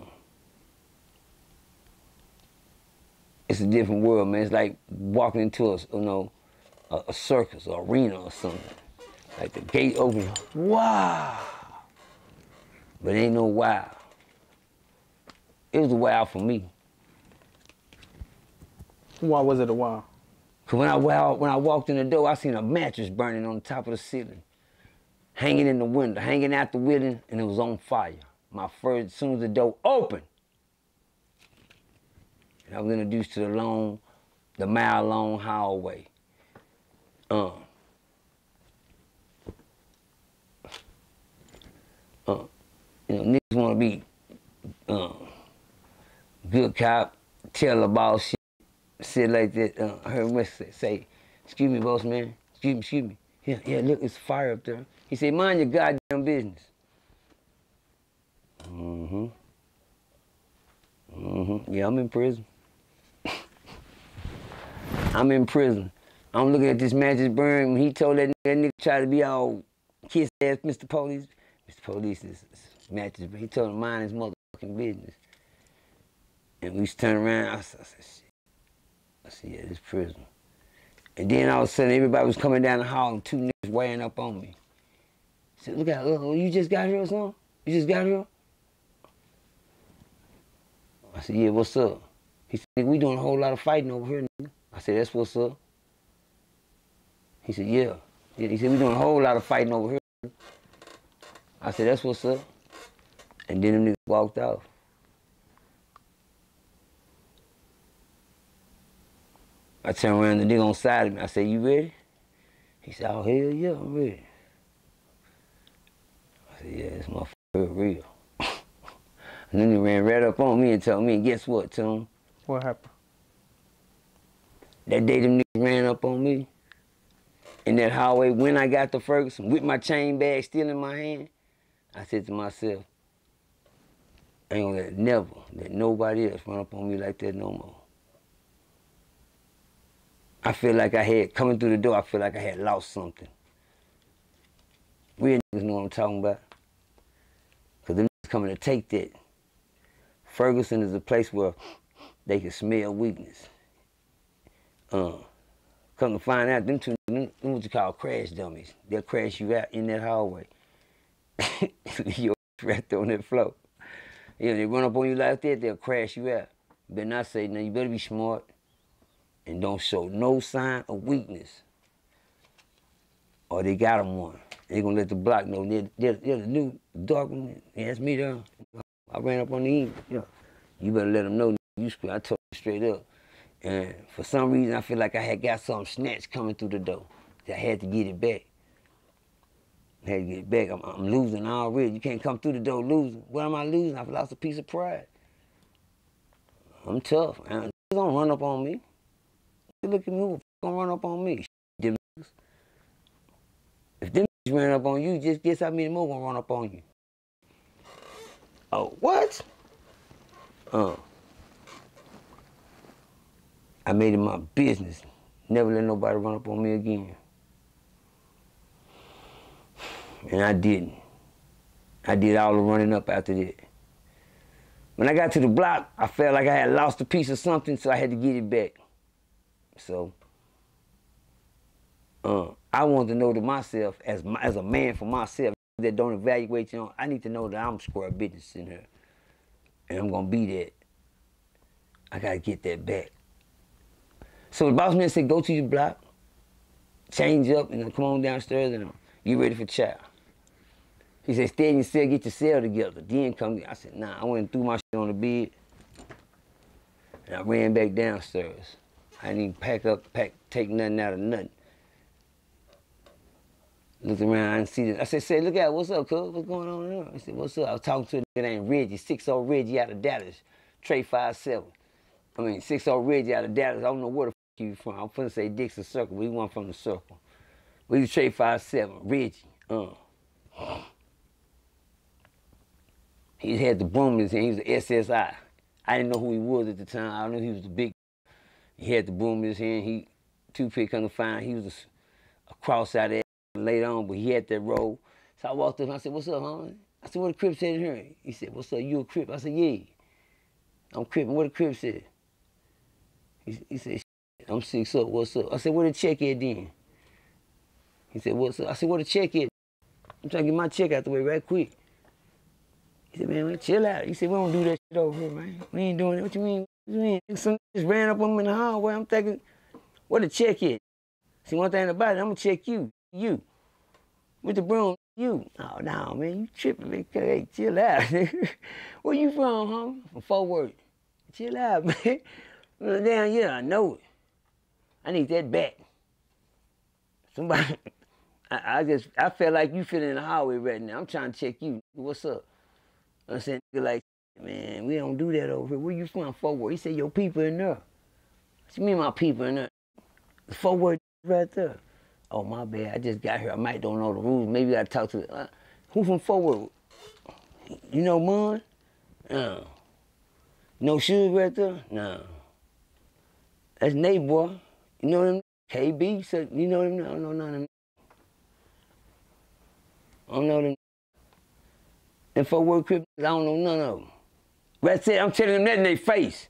it's a different world, man. It's like walking into a, you know, a, a circus or arena or something. Like the gate open, wow. But ain't no wow. It was a wow for me. Why was it a while? When I when I walked in the door, I seen a mattress burning on the top of the ceiling, hanging in the window, hanging out the window, and it was on fire. My first, as soon as the door opened, and I was introduced to the long, the mile long hallway. Uh, uh, you know, niggas want to be uh, good cop, tell boss shit, shit like that. Uh, I heard him say, say, excuse me, boss man, excuse me, excuse me. Yeah, yeah, look, it's fire up there. He said, mind your goddamn business. Mm-hmm. Mm-hmm. Yeah, I'm in prison. I'm in prison. I'm looking at this mattress burn. When he told that nigga, that nigga try to be all kiss ass, Mr. Police. Mr. Police is, mattress burn. He told him mind his motherfucking business. And we just turned around. I yeah, this prison. And then all of a sudden, everybody was coming down the hall and two niggas weighing up on me. I said, look at, uh, you just got here or something? You just got here? I said, yeah, what's up? He said, we doing a whole lot of fighting over here, nigga. I said, that's what's up. He said, yeah. Yeah, He said, we doing a whole lot of fighting over here. I said, that's what's up. And then them niggas walked off. I turned around, the nigga on side of me. I said, you ready? He said, oh, hell yeah, I'm ready. I said, yeah, this motherfucker real. and then he ran right up on me and told me, and guess what, Tom? What happened? That day them niggas ran up on me in that hallway when I got to Ferguson with my chain bag still in my hand, I said to myself, I ain't gonna let never let nobody else run up on me like that no more. I feel like I had, coming through the door, I feel like I had lost something. Real niggas know what I'm talking about. Because them niggas coming to take that. Ferguson is a place where they can smell weakness. Uh, come to find out, them two, them, them what you call crash dummies. They'll crash you out in that hallway. You're right there on that floor. If they run up on you like that, they'll crash you out. Better not say, now you better be smart and don't show no sign of weakness. Or they got them one. They gonna let the block know they're, the new dark one. Yeah, that's me there. I ran up on the end. You, you better let them know you screw. I told them straight up. And for some reason, I feel like I had got some snatch coming through the door. I had to get it back. I had to get it back. I'm, I'm losing already. You can't come through the door losing. What am I losing? I've lost a piece of pride. I'm tough. They don't run up on me. Look at me, who gonna run up on me? Them if them ran up on you, just guess how many more gonna run up on you. Oh, what? Uh. I made it my business. Never let nobody run up on me again. And I didn't. I did all the running up after that. When I got to the block, I felt like I had lost a piece of something, so I had to get it back. So uh, I want to know to myself, as my, as a man for myself, that don't evaluate you know, I need to know that I'm square business in here. And I'm gonna be that. I gotta get that back. So the boss man said, go to your block, change up, and then come on downstairs and get ready for chow. He said, stay in your cell, get your cell together. Then come. I said, nah, I went and threw my shit on the bed. And I ran back downstairs. I didn't pack up, pack, take nothing out of nothing. Looked around, I didn't see this. I said, say, look out, what's up, cuz? What's going on here? I said, what's up? I was talking to a nigga named Reggie, 6-0 Reggie out of Dallas, Trey 5-7. I mean, 6-0 Reggie out of Dallas. I don't know where the fuck you from. I'm finna say Dixon Circle, We went from the circle. We was Trey 5-7, Reggie. Uh. He had the boom in his hand. He was the SSI. I didn't know who he was at the time. I knew he was the big he had the boom in his hand. He toothpick come to find he was a, a cross out there later on, but he had that roll. So I walked up and I said, What's up, homie? I said, What the Crip said in here? He said, What's up? You a Crip? I said, Yeah. I'm Crip. What the Crip said? He, he said, I'm six up. What's up? I said, Where the check at then? He said, What's up? I said, Where the check at? I'm trying to get my check out the way right quick. He said, Man, man, chill out. He said, We don't do that shit over here, man. We ain't doing it. What you mean? Some just ran up on me in the hallway. I'm thinking, what the check is? See, one thing about it, I'm gonna check you. You. With the broom, you. Oh, no, man, you tripping, man. Hey, chill out. Where you from, huh? From Fort Worth. Chill out, man. Down here, I know it. I need that back. Somebody, I, I just, I felt like you feeling in the hallway right now. I'm trying to check you. What's up? I'm saying, like, Man, we don't do that over here. Where you from, Fort Worth? He said, your people in there. What you mean my people in there? The Fort Worth right there. Oh, my bad. I just got here. I might don't know the rules. Maybe I talk to, uh, who from Fort Worth? You know Mon? No. No shoes right there? No. That's Nate, boy. You know them? KB, so you know them? I don't know none of them. I don't know them. And Fort Worth Crip, I don't know none of them. That's it. I'm telling them that in their face.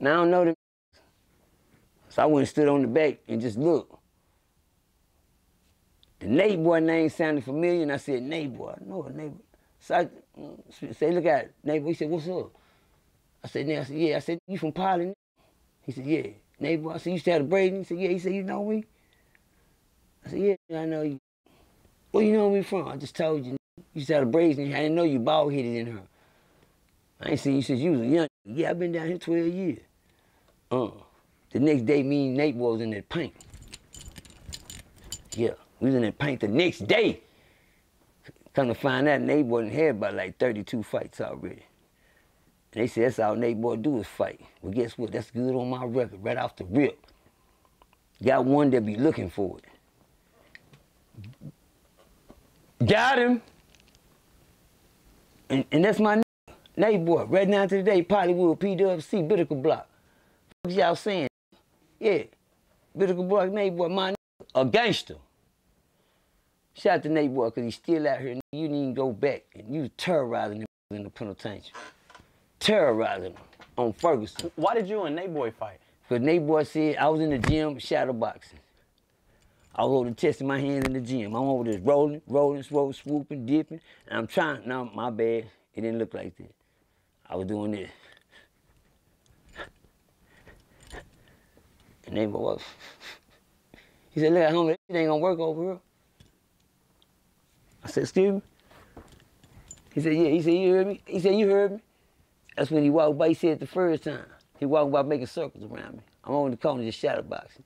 Now I don't know them. So I went and stood on the back and just looked. The Nate boy name sounded familiar, and I said, Nate boy, I know a neighbor. So I mm, said, look at. Neighbor, he said, what's up? I said, I said, yeah. I said, you from Polly? He said, yeah. Neighbor, I said, you used to have a braid? He said, yeah. He said, you know me? I said, yeah, I know you. Where you know me from? I just told you. You used to have a braid, and I didn't know you bald headed in her. I ain't seen you since you was young. Yeah, I've been down here 12 years. Uh. The next day, me and Nate was in that paint. Yeah, we was in that paint the next day. Come to find out, Nate wasn't had about like 32 fights already. And they said that's all Nate boy do is fight. Well, guess what? That's good on my record, right off the rip. Got one that be looking for it. Got him. And, and that's my Nate boy, right now to the day, Pollywood, PWC, Biblical Block. What y'all saying? Yeah. Biblical Block, boy, my a gangster. Shout out to Nate boy, cause he's still out here. You need to go back and you terrorizing him in the penitentiary. Terrorizing him on Ferguson. Why did you and Nate Boy fight? Cause Nate boy said I was in the gym shadow boxing. I was over testing my hands in the gym. I'm over there rolling, rolling, rolling, swooping, dipping. And I'm trying, now my bad, it didn't look like that. I was doing this. And they was. He said, look at home, it ain't gonna work over here. I said, excuse me? He said, yeah. He said, you heard me? He said, you heard me? That's when he walked by, he said it the first time. He walked by making circles around me. I'm on the corner just shadow boxing.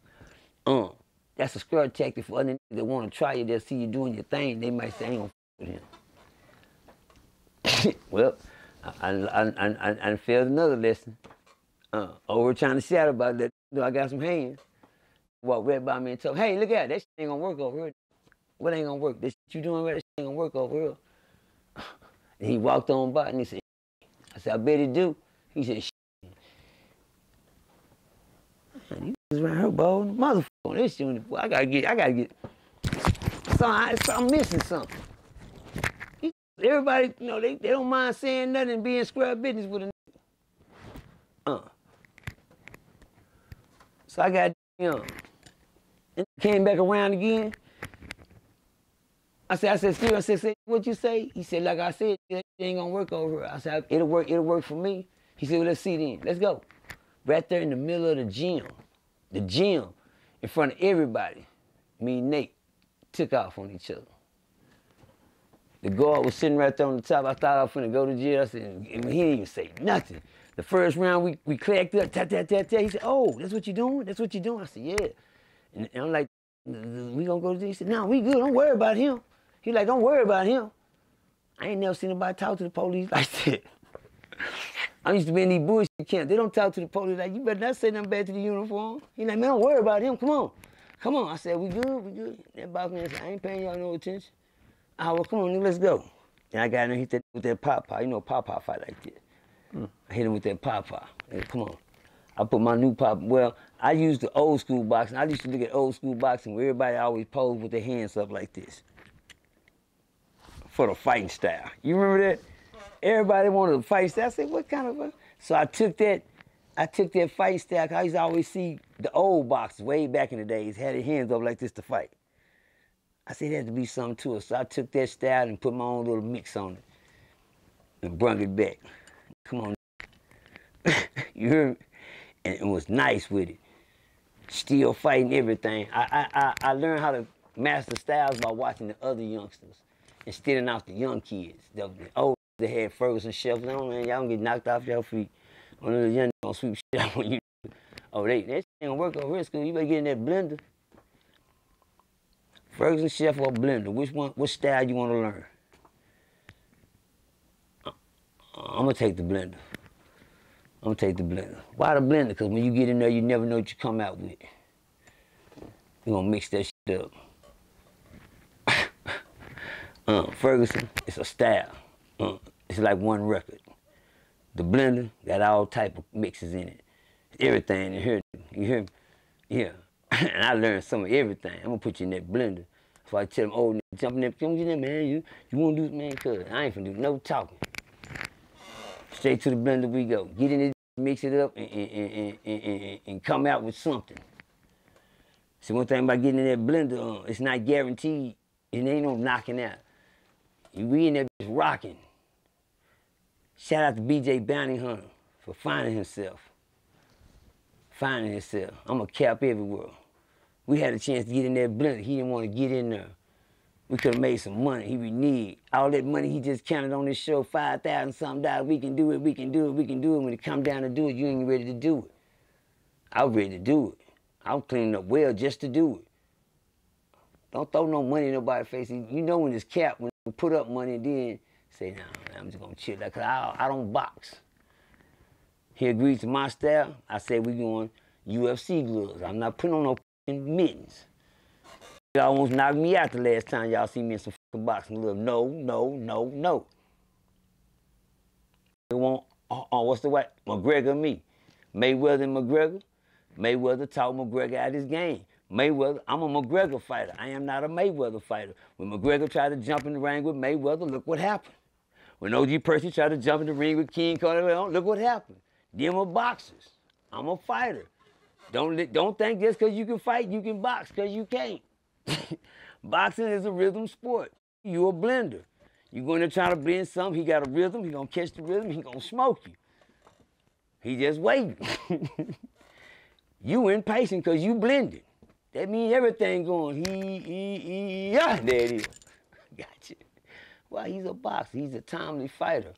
Um, that's a scare tactic for other that want to try you, they'll see you doing your thing, they might say, I ain't gonna with him. well, I, I, I, I failed another lesson. Uh, over trying to shout about that, I got some hands. Walked right by me and told, hey, look at that, shit ain't gonna work over here. What ain't gonna work? This you doing right, that shit ain't gonna work over here. And he walked on by and he said, I said, I bet it do. He said, Man, around here, boy, motherfucker, this shit, I gotta get, I gotta get, so I, so I'm missing something. Everybody, you know, they, they don't mind saying nothing, being square business with a uh. So I got, you know, and came back around again. I said, I said, Steve, I said, say, what you say? He said, like I said, it ain't gonna work over here. I said, it'll work, it'll work for me. He said, well, let's see then. Let's go. Right there in the middle of the gym, the gym, in front of everybody, me and Nate took off on each other. The guard was sitting right there on the top. I thought I was finna go to jail. I said, he didn't even say nothing. The first round we, we clacked up, tat, tat, tat, tat. He said, oh, that's what you doing? That's what you doing? I said, yeah. And, and I'm like, we gonna go to jail? He said, no, we good. Don't worry about him. He like, don't worry about him. I ain't never seen nobody talk to the police like that. I used to be in these bullshit camps. They don't talk to the police like, you better not say nothing bad to the uniform. He like, man, don't worry about him. Come on. Come on. I said, we good, we good. That boss man said, I ain't paying y'all no attention. I well, come on, nigga, let's go. And I got in there, hit that with that pop pop. You know, pop pop fight like that. Mm. I hit him with that pop pop. come on. I put my new pop. Well, I used the old school boxing. I used to look at old school boxing where everybody always posed with their hands up like this for the fighting style. You remember that? Everybody wanted to fight style. I said, what kind of a? So I took that, I took that fight style. I used to always see the old boxers way back in the days had their hands up like this to fight. I said, there had to be something to it. So I took that style and put my own little mix on it and brung it back. Come on. you heard me? And it was nice with it. Still fighting everything. I, I, I learned how to master styles by watching the other youngsters and stealing off the young kids. The, the old had Ferguson shells on, man, y'all gonna get knocked off your feet. One of the young gonna sweep shit out you Oh, they that shit work over here school. You better get in that blender. Ferguson chef or blender, which one what style you wanna learn? I'm gonna take the blender. I'm gonna take the blender. Why the blender? Because when you get in there, you never know what you come out with. You're gonna mix that shit up. uh, Ferguson, it's a style. Uh, it's like one record. The blender got all type of mixes in it. Everything in here. You hear me? Yeah. and I learned some of everything. I'm gonna put you in that blender. So I tell them, oh, jump in there, jump in man. You, you wanna do, man, cuz I ain't finna do no talking. Straight to the blender we go. Get in it, mix it up, and, and, and, and, and come out with something. See, one thing about getting in that blender, uh, it's not guaranteed. It ain't no knocking out. Be in there just rocking. Shout out to BJ Bounty Hunter for finding himself. Finding himself. I'm a cap everywhere. We had a chance to get in that blender. He didn't want to get in there. We could have made some money. He would need all that money he just counted on this show, 5,000 something dollars. We can do it, we can do it, we can do it. When it come down to do it, you ain't ready to do it. I was ready to do it. I was cleaning up well just to do it. Don't throw no money in nobody's face. You know when it's capped, when you put up money, then say, no, nah, I'm just gonna chill. Like, Cause I, I don't box. He agreed to my style. I said we going UFC gloves. I'm not putting on no mittens. Y'all almost knocked me out the last time y'all see me in some fucking boxing gloves. No, no, no, no. They want, uh, uh, what's the what? McGregor me. Mayweather and McGregor. Mayweather taught McGregor out his game. Mayweather, I'm a McGregor fighter. I am not a Mayweather fighter. When McGregor tried to jump in the ring with Mayweather, look what happened. When OG Percy tried to jump in the ring with King Corleone, look what happened. Them are boxers. I'm a fighter. Don't, don't think just because you can fight, you can box, because you can't. Boxing is a rhythm sport. You're a blender. You're going to try to blend something, he got a rhythm, he gonna catch the rhythm, he gonna smoke you. He just waiting. you impatient because you blended. That means everything going, he, he, he, yeah, there it is. Gotcha. Well, he's a boxer, he's a timely fighter.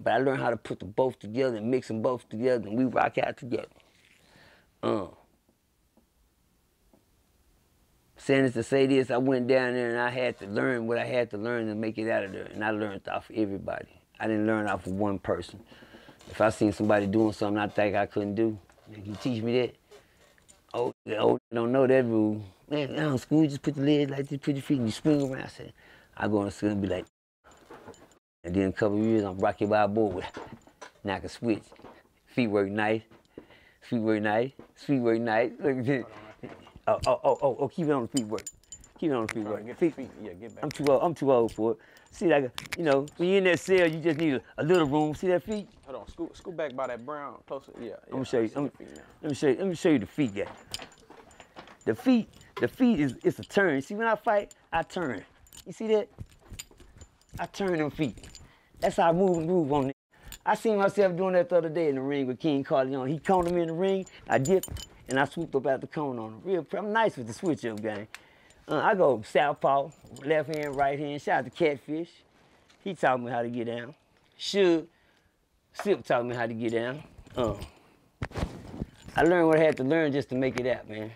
But I learned how to put the both together and mix them both together and we rock out together. Uh. Saying this to say this, I went down there and I had to learn what I had to learn to make it out of there. And I learned off of everybody. I didn't learn off of one person. If I seen somebody doing something I think I couldn't do, you teach me that? Oh, oh, don't know that rule. Man, down school, just put the leg like this, put your feet, and you swing around. I said, I go in school and be like, and then a couple years, I'm rocking Rocky Balboa with knock a switch. Feet work nice, feet work nice, work nice. Look at this. Oh, oh, oh, oh, oh, keep it on the feet work. Keep it on the feet work. Get Feet, feet, yeah, get back. I'm too old. I'm too old for it. See, like, you know, when you're in that cell, you just need a, a little room. See that feet? Hold on, scoot, scoot back by that brown, closer. Yeah, yeah. I'm gonna show you. I see I'm, feet now. let me show you. Let me show you the feet, guy. The feet. The feet is it's a turn. See, when I fight, I turn. You see that? I turn them feet. That's how I move and groove on it. I seen myself doing that the other day in the ring with King Corleone. He coned me in the ring. I dipped and I swooped up out the cone on him. Real, I'm nice with the switch up game. Uh, I go southpaw, left hand, right hand. Shout out to Catfish. He taught me how to get down. Suge, Sip taught me how to get down. Uh, I learned what I had to learn just to make it out, man.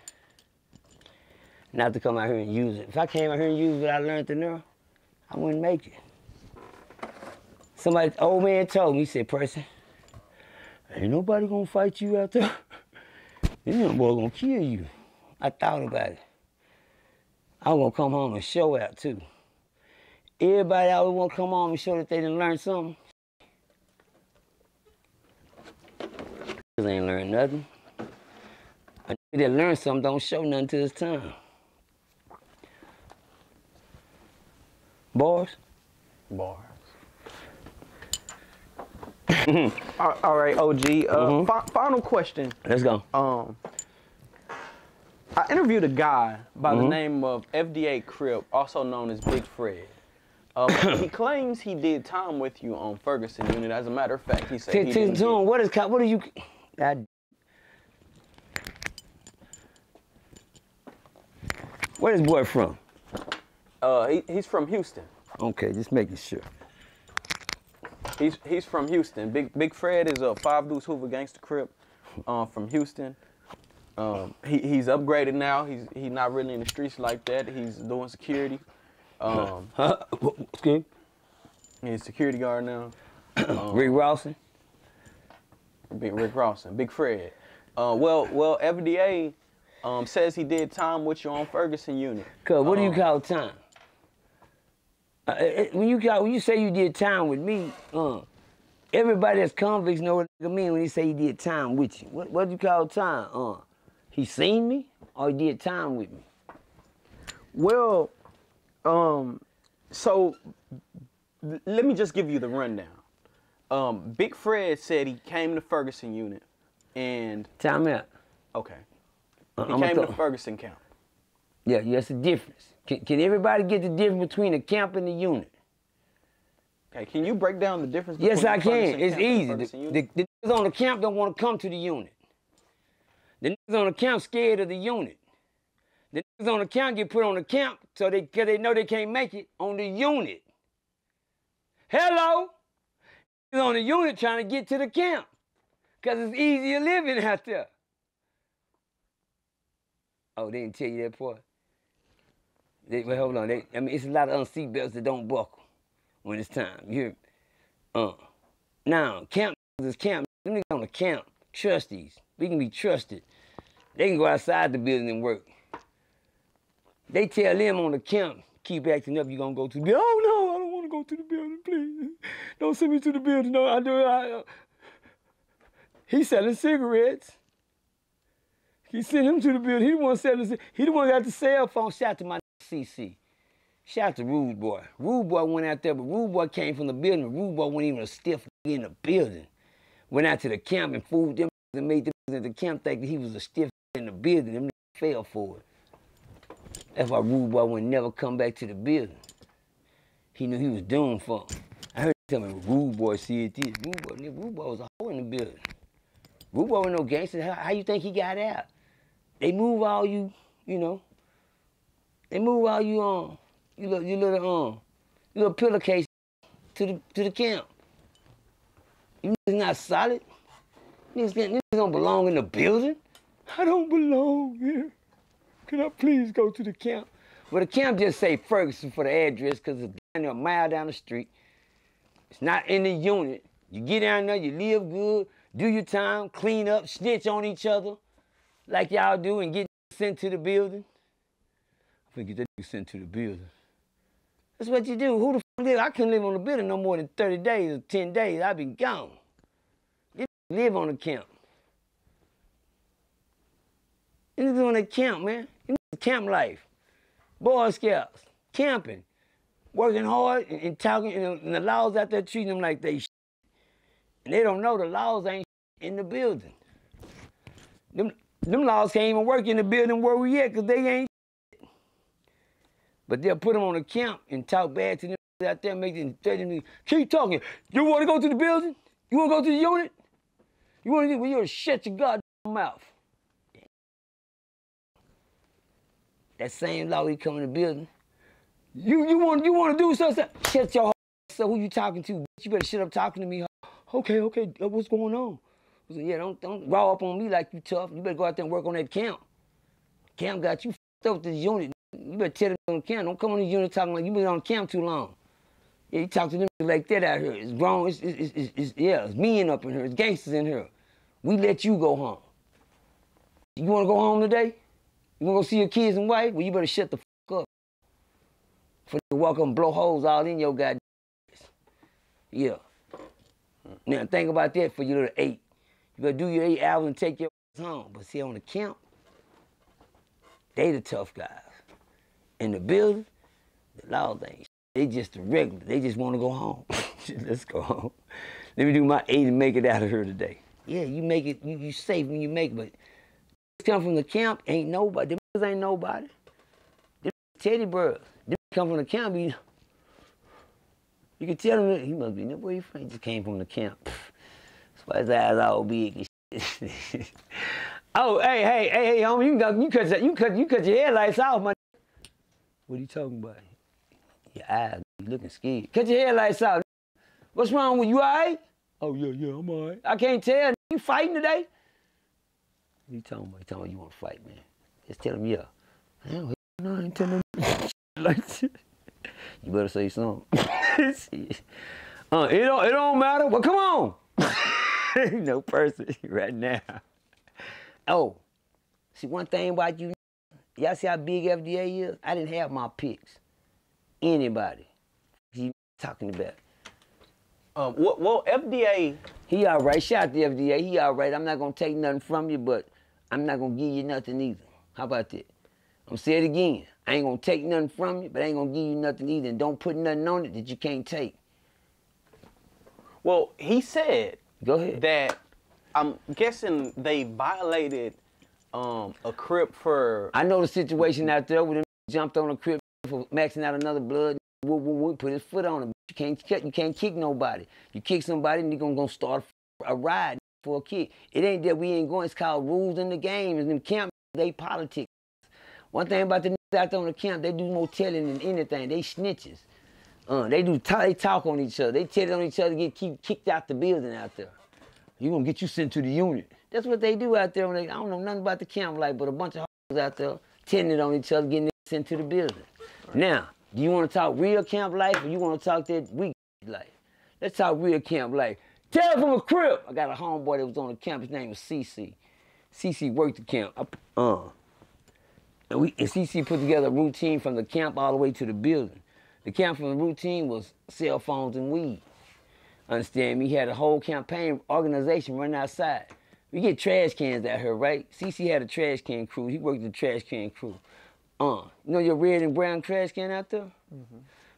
Not to come out here and use it. If I came out here and used what I learned to know, I wouldn't make it. Somebody, old man told me, he said, Person, ain't nobody gonna fight you out there. This young boy gonna kill you. I thought about it. I was gonna come home and show out too. Everybody always wanna come home and show that they didn't learn something. They ain't learned nothing. Nigga that learn something don't show nothing till it's time. Bars. all, all right, OG. Uh, Mhm. fi- final question. let's go. Um, I interviewed a guy by the Mhm. name of FDA Crip, also known as Big Fred. Um, he claims he did time with you on Ferguson unit. As a matter of fact, he said T- he didn't Tune, what is what are you? God. Where this boy from? uh, he, he's from Houston. Okay, just making sure. He's he's from Houston. Big Big Fred is a five deuce Hoover gangster crip um, from Houston. Um, he, he's upgraded now. He's he's not really in the streets like that. He's doing security. Um, Huh? Excuse me? he's a security guard now. Um, Rick Rawson. Big Rick Rawson, Big Fred. Uh, well, well, FDA um, says he did time with you on Ferguson unit. Cause what do you Um, call time? Uh, uh, when you call, when you say you did time with me, uh, everybody that's convicts know what I mean when they say he did time with you. What what do you call time? Uh, he seen me or he did time with me? Well, um, so let me just give you the rundown. Um, Big Fred said he came to Ferguson unit, and Time out. okay, Uh, he I'ma came to Ferguson camp. Yeah, it's a difference. Can, can everybody get the difference between the camp and the unit? Okay, can you break down the difference? Yes, I can. It's easy. The, the, the on the camp don't want to come to the unit. The niggas on the camp scared of the unit. The niggas on the camp get put on the camp so they, cause they know they can't make it on the unit. Hello? Niggas on the unit trying to get to the camp. Cause it's easier living out there. Oh, they didn't tell you that part. They, well, hold on. They, I mean, it's a lot of unseat belts that don't buckle when it's time. You? Uh. Now, camp is camp. Them niggas on the camp, trustees. We can be trusted. They can go outside the building and work. They tell them on the camp, keep acting up, you gonna go to the building. Oh no, I don't wanna go to the building, please. Don't send me to the building. No, I do I, uh... He's selling cigarettes. He sent him to the building. He the one selling He the one got the cell phone. Shout to my CC. Shout out to Rude Boy. Rude Boy went out there, but Rude Boy came from the building. Rude Boy wasn't even a stiff in the building. Went out to the camp and fooled them and made them at the camp think that he was a stiff in the building. Them fell for it. That's why Rude Boy would never come back to the building. He knew he was doomed for it. I heard him tell me, Rude Boy said this. Rude Boy, Rude Boy was a hoe in the building. Rude Boy was no gangster. How, how you think he got out? They move all you, you know. They move all you um, you little, you little um, you little pillowcase to the to the camp. You niggas not solid. Niggas, niggas don't belong in the building. I don't belong here. Can I please go to the camp? Well, the camp just say Ferguson for the address because it's down there a mile down the street. It's not in the unit. You get down there, you live good, do your time, clean up, snitch on each other like y'all do and get sent to the building. Get that nigga sent to the building. That's what you do. Who the fuck live? I couldn't live on the building no more than 30 days or 10 days. I'd be gone. You live on the camp. You niggas on the camp, man. You camp life. Boy Scouts, camping, working hard and, and talking, and, and the laws out there treating them like they shit. And they don't know the laws ain't in the building. Them, them laws can't even work in the building where we at because they ain't. But they'll put them on the camp and talk bad to them out there, make them threaten them. Keep talking. You want to go to the building? You want to go to the unit? You want to? Well, you shut your goddamn mouth. That same law he come in the building. You you want you want to do something? Shut your ass so who you talking to? Bitch, you better shut up talking to me. Okay, okay, uh, what's going on? Yeah, don't don't raw up on me like you tough. You better go out there and work on that camp. Camp got you up with this unit. You better tell them on camp. Don't come on the unit talking like you been on camp too long. Yeah, you talk to them like that out here. It's grown. It's, it's, it's, it's yeah, it's men up in here. It's gangsters in here. We let you go home. You want to go home today? You want to go see your kids and wife? Well, you better shut the fuck up. For you walk up and blow holes all in your goddamn. Yeah. Now think about that for your little eight. You better do your eight hours and take your home. But see, on the camp, they the tough guys. In the building, the laws ain't. They just the regular. They just want to go home. Let's go home. Let me do my eight and make it out of here today. Yeah, you make it. You, you safe when you make it, but come from the camp ain't nobody. Them ain't nobody. Them teddy bears. Them come from the camp. You, you can tell him he must be. Where you from? He just came from the camp. That's why his eyes all big oh, hey, hey, hey, hey, homie, you can go, you cut your, you cut you cut your headlights off, man. What are you talking about? Your eyes, you looking scared. Cut your headlights out. What's wrong with you, all right? Oh, yeah, yeah, I'm all right. I can't tell. You fighting today? What are you talking about? You talking about you want to fight, man? Just tell him, yeah. Hell, no, I ain't telling him like that. You better say something. uh, it don't, it don't matter. Well, come on. no person right now. Oh, see one thing about you, y'all see how big FDA is? I didn't have my picks. Anybody. You talking about? Um, well, well, FDA. He all right. Shout out to FDA. He all right. I'm not gonna take nothing from you, but I'm not gonna give you nothing either. How about that? I'm say it again. I ain't gonna take nothing from you, but I ain't gonna give you nothing either. And don't put nothing on it that you can't take. Well, he said Go ahead. that I'm guessing they violated um, a crip for. I know the situation out there where them jumped on a crip for maxing out another blood. Woo, woo, woo, put his foot on him. You can't you can't kick nobody. You kick somebody, and you're gonna, gonna start a ride for a kick. It ain't that we ain't going. It's called rules in the game. And them camp, they politics. One thing about the out there on the camp, they do more telling than anything. They snitches. Uh, they do. T- they talk on each other. They tell on each other to get keep kicked out the building out there. You gonna get you sent to the unit. That's what they do out there. When they, I don't know nothing about the camp life, but a bunch of was out there tending on each other, getting sent to the building. Now, do you want to talk real camp life or you want to talk that weak life? Let's talk real camp life. Tell from a crip. I got a homeboy that was on the camp. His name was CC. CC worked the camp. I- uh, and, we, and CC put together a routine from the camp all the way to the building. The camp from the routine was cell phones and weed. Understand me? He had a whole campaign organization running outside. We get trash cans out here, right? CC had a trash can crew. He worked the trash can crew. Uh, you know your red and brown trash can out there?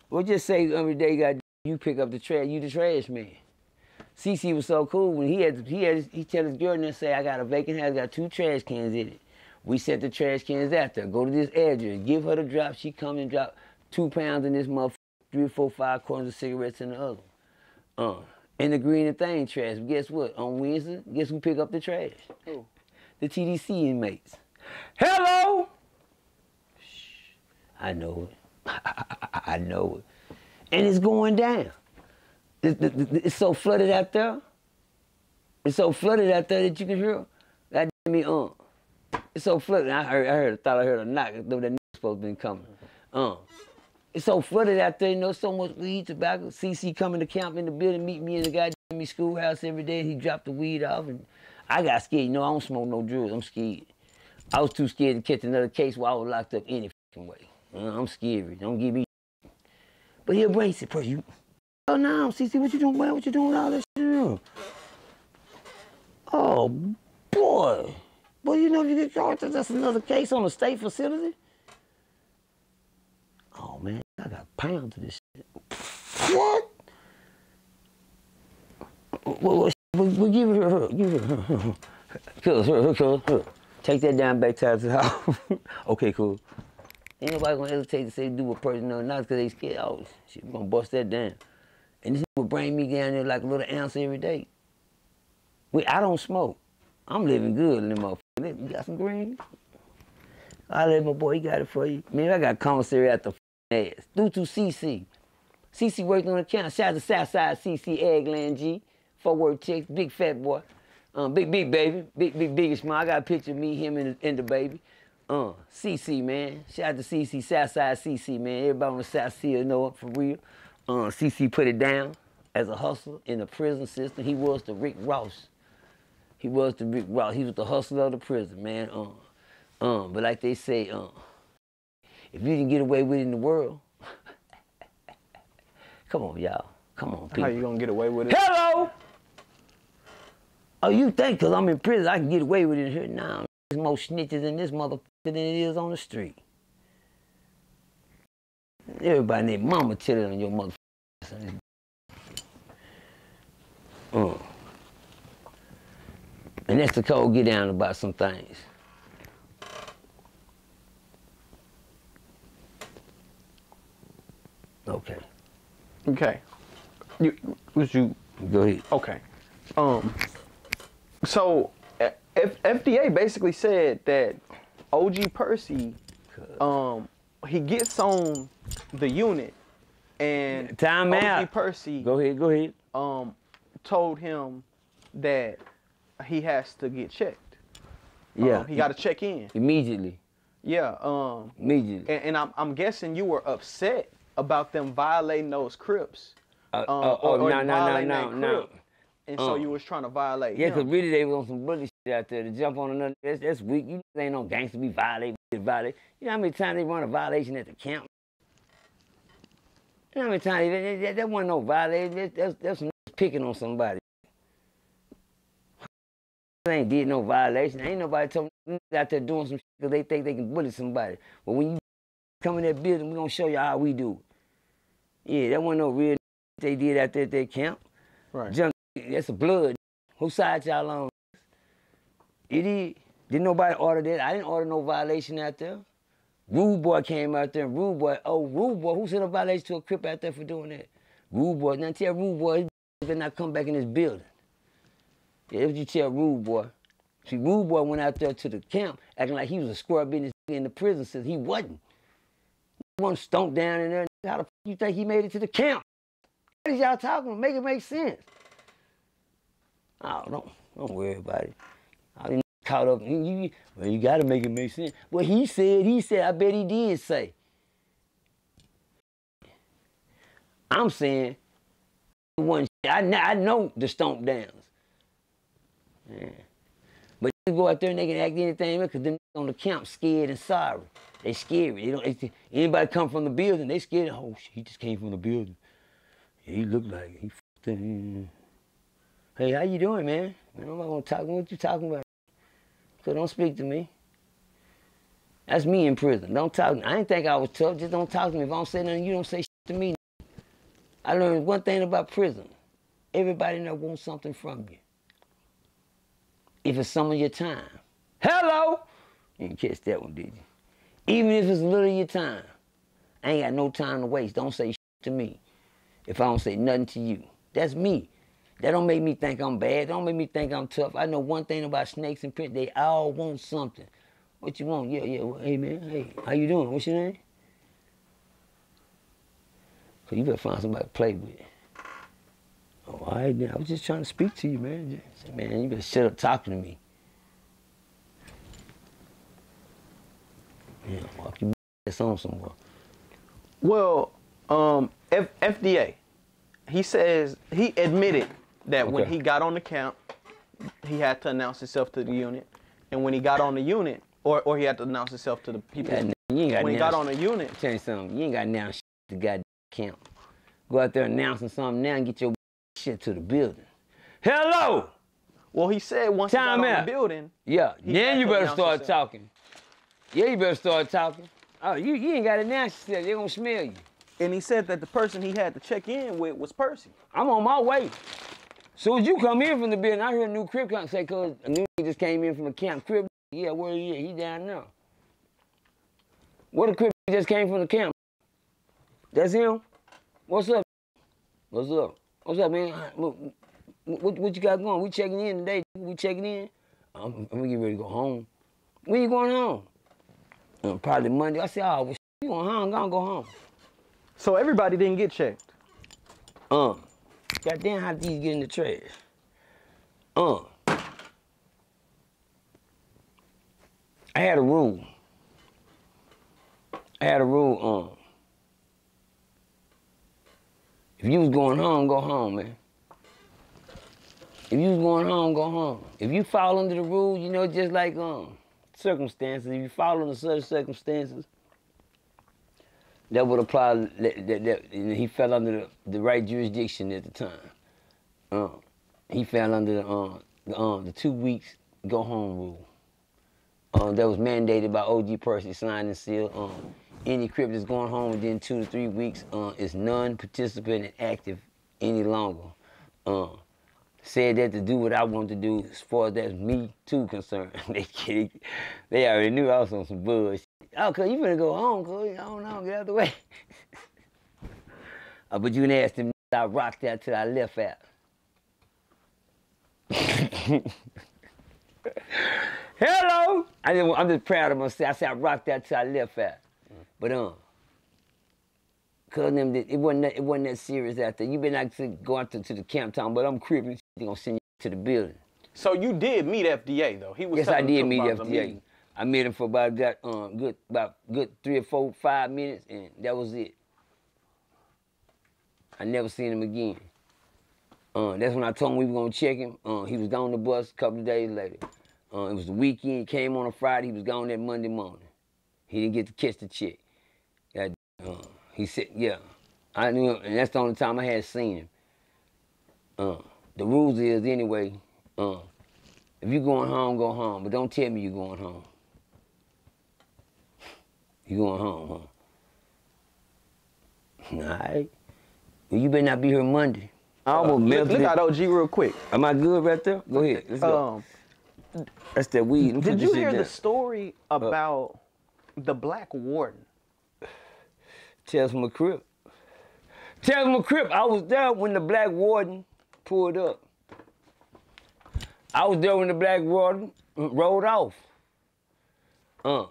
Well, just say every day you got you pick up the trash. You the trash man. CC was so cool when he had he had he tell his girl and say I got a vacant house, got two trash cans in it. We set the trash cans out there. Go to this address, give her the drop. She come and drop two pounds in this motherfucker, three, four, five quarters of cigarettes in the other. Uh, in the green and thing trash. But Guess what? On Wednesday, guess who pick up the trash? Who? The TDC inmates. Hello. Shh. I know it. I know it. And it's going down. It's, so flooded out there. It's so flooded out there that you can hear. God damn me, uh. It's so flooded. I heard, I heard, I thought I heard a knock. Though that supposed to be coming. Uh. It's so flooded out there, you know, so much weed, tobacco. CC coming to camp in the building, meet me in the goddamn schoolhouse every day. He dropped the weed off, and I got scared. You know, I don't smoke no drugs. I'm scared. I was too scared to catch another case while I was locked up any fucking way. I'm scary. Don't give me. But he'll bring it. Bro, you. Oh no, CC, what you doing, man? What you doing with all this shit? Oh boy, boy, you know if you get caught, that's another case on a state facility. Oh man, I got pounds of this shit. What? Well, well, give it her, give it her. Cool, her, her. Take that down back to the house. okay, cool. Ain't nobody gonna hesitate to say do a person or not because they scared. Oh, shit, we gonna bust that down. And this would bring me down there like a little ounce every day. We, I don't smoke. I'm living good in them motherfuckers. You got some green? I let my boy, he got it for you. Man, I got commissary at the ass. Due to CC. CC worked on the account. Shout out to Southside CC Eggland G. Four word chicks, big fat boy. Um, big, big baby. Big, big, biggest smile. I got a picture of me, him, and the, and the baby. Uh, CC, man. Shout out to CC, Southside CC, man. Everybody on the South Sea know it for real. Uh, CC put it down as a hustler in the prison system. He was the Rick Ross. He was the Rick Ross. He was the hustler of the prison, man. Um, um, but like they say, um, if you didn't get away with it in the world, come on, y'all. Come on, people. How you gonna get away with it? Hello! Oh, you think because I'm in prison I can get away with it here? Nah, there's more snitches in this motherfucker than it is on the street. Everybody named mama chilling on your motherfucker. Uh. And that's the code get down about some things. Okay, Okay. You was you go ahead. okay? Um. So, F- FDA basically said that OG Percy, um, he gets on the unit, and Time OG out. Percy Go ahead, go ahead. um told him that he has to get checked. Yeah, Um, he got to check in. immediately, Yeah. Um. immediately. And, and I'm, I'm guessing you were upset about them violating those crips. Uh, Um, oh, oh, or- or no, no, no, no, no. And so Uh. you was trying to violate Yeah, because really they was on some bully shit out there to jump on another. That's, that's weak. You ain't no gangster be violate, violate. You know how many times they run a violation at the camp? You know how many times that, that, that wasn't no violation. That, that's that's some picking on somebody. They ain't did no violation. Ain't nobody told me out there doing some shit because they think they can bully somebody. But when you come in that building, we gonna show you how we do it. Yeah, that wasn't no real they did out there at their camp. right. Junk, that's a blood. Who side y'all on? It is. Didn't nobody order that? I didn't order no violation out there. Rude boy came out there and rude boy, oh, rude boy, who sent a violation to a crip out there for doing that? Rude boy, now tell rude boy, better not come back in this building. Yeah, that's what you tell rude boy. See, rude boy went out there to the camp acting like he was a square business in the prison since he wasn't. He wasn't stomped down in there. How the you think he made it to the camp? What is y'all talking? Make it make sense. Oh, don't don't worry about it. All these caught up. You, well, you gotta make it make sense. Well, he said, he said, I bet he did say. I'm saying, one, I, I know the stomp downs. Yeah. But you go out there and they can act anything because them on the camp scared and sorry. They scary. They don't. They, anybody come from the building, they scared. Oh, shit, he just came from the building. He looked like he. Hey, how you doing, man? Man, I'm not gonna talk. What you talking about? So don't speak to me. That's me in prison. Don't talk. I ain't think I was tough. Just don't talk to me. If I don't say nothing, you don't say shit to me. I learned one thing about prison. Everybody that wants something from you. If it's some of your time. Hello! You didn't catch that one, did you? Even if it's a little of your time. I ain't got no time to waste. Don't say shit to me. If I don't say nothing to you. That's me. That don't make me think I'm bad. Don't make me think I'm tough. I know one thing about snakes and prison. They all want something. What you want? Yeah, yeah. Well, hey, man. Hey, how you doing? What's your name? So you better find somebody to play with. Oh, all right, then. I was just trying to speak to you, man. Just, man, you better shut up talking to me. Yeah, walk your ass on somewhere. Well, um, F- FDA, he says he admitted that when he got on the camp, he had to announce himself to the unit, and when he got on the unit, or or he had to announce himself to the people. Yeah, you ain't got when he got on the unit, Tell you something, you ain't got now shit to goddamn camp. Go out there announcing something now and get your shit to the building. Hello! well, he said once Time he got on the building, Yeah, then you better start himself. talking. Yeah, you better start talking. Oh, you, you ain't got to announce yourself. They're going to smell you. and he said that the person he had to check in with was Percy. I'm on my way. Soon as you come in from the building, I hear a new crip come say, cause a new just came in from the camp. Crip, yeah, where he at? He down there. What a crip just came from the camp? That's him? What's up? What's up? What's up, man? What, what, what you got going? We checking in today. We checking in. I'm, I'm gonna get ready to go home. When you going home? Uh, probably Monday. I said, oh, well, you going home? Gonna go home. So everybody didn't get checked. Um, goddamn, how these get in the trash? Um, I had a rule. I had a rule. Um, if you was going home, go home, man. If you was going home, go home. If you fall under the rule, you know, just like um circumstances. If you fall under certain circumstances, that would apply. That, that, that he fell under the, the right jurisdiction at the time. Um, he fell under the um, the, um, the two weeks go home rule. That was mandated by OG Percy, signed and sealed. Any crip that's going home within two to three weeks uh, is non-participant and active any longer. Said that to do what I wanted to do as far as that's me too concerned. they, they, already knew I was on some bullshit. Oh, cuz you better go home, cuz. I don't know, get out the way. uh, but you ask them, I rocked out till I left out. Hello! I I'm just proud of myself. I said I rocked out till I left out. But um, cause them that- it wasn't that, it wasn't that serious out there. You been to go out to, to the camp town, but I'm cripping. They gonna send you to the building. So you did meet FDA though. He was. Yes, I did meet FDA. I met him for about that um good about good three or four five minutes, and that was it. I never seen him again. Uh, that's when I told him we were gonna check him. Uh, he was on the bus a couple of days later. Uh, it was the weekend. He came on a Friday. He was gone that Monday morning. He didn't get to catch the check. God, uh, he said, "Yeah." I knew, him, and that's the only time I had seen him. Uh, the rules is anyway. Uh, if you're going home, go home. But don't tell me you're going home. You going home, huh? All right. Well, you better not be here Monday. I almost Look, melted look it. at OG real quick. Am I good right there? Go ahead. Let's go. Um, That's that weed. Let me did you hear the story about the Black Warden? Tales from a crip. Tales from a crip. I was there when the black warden pulled up. I was there when the black warden rolled off. Uh,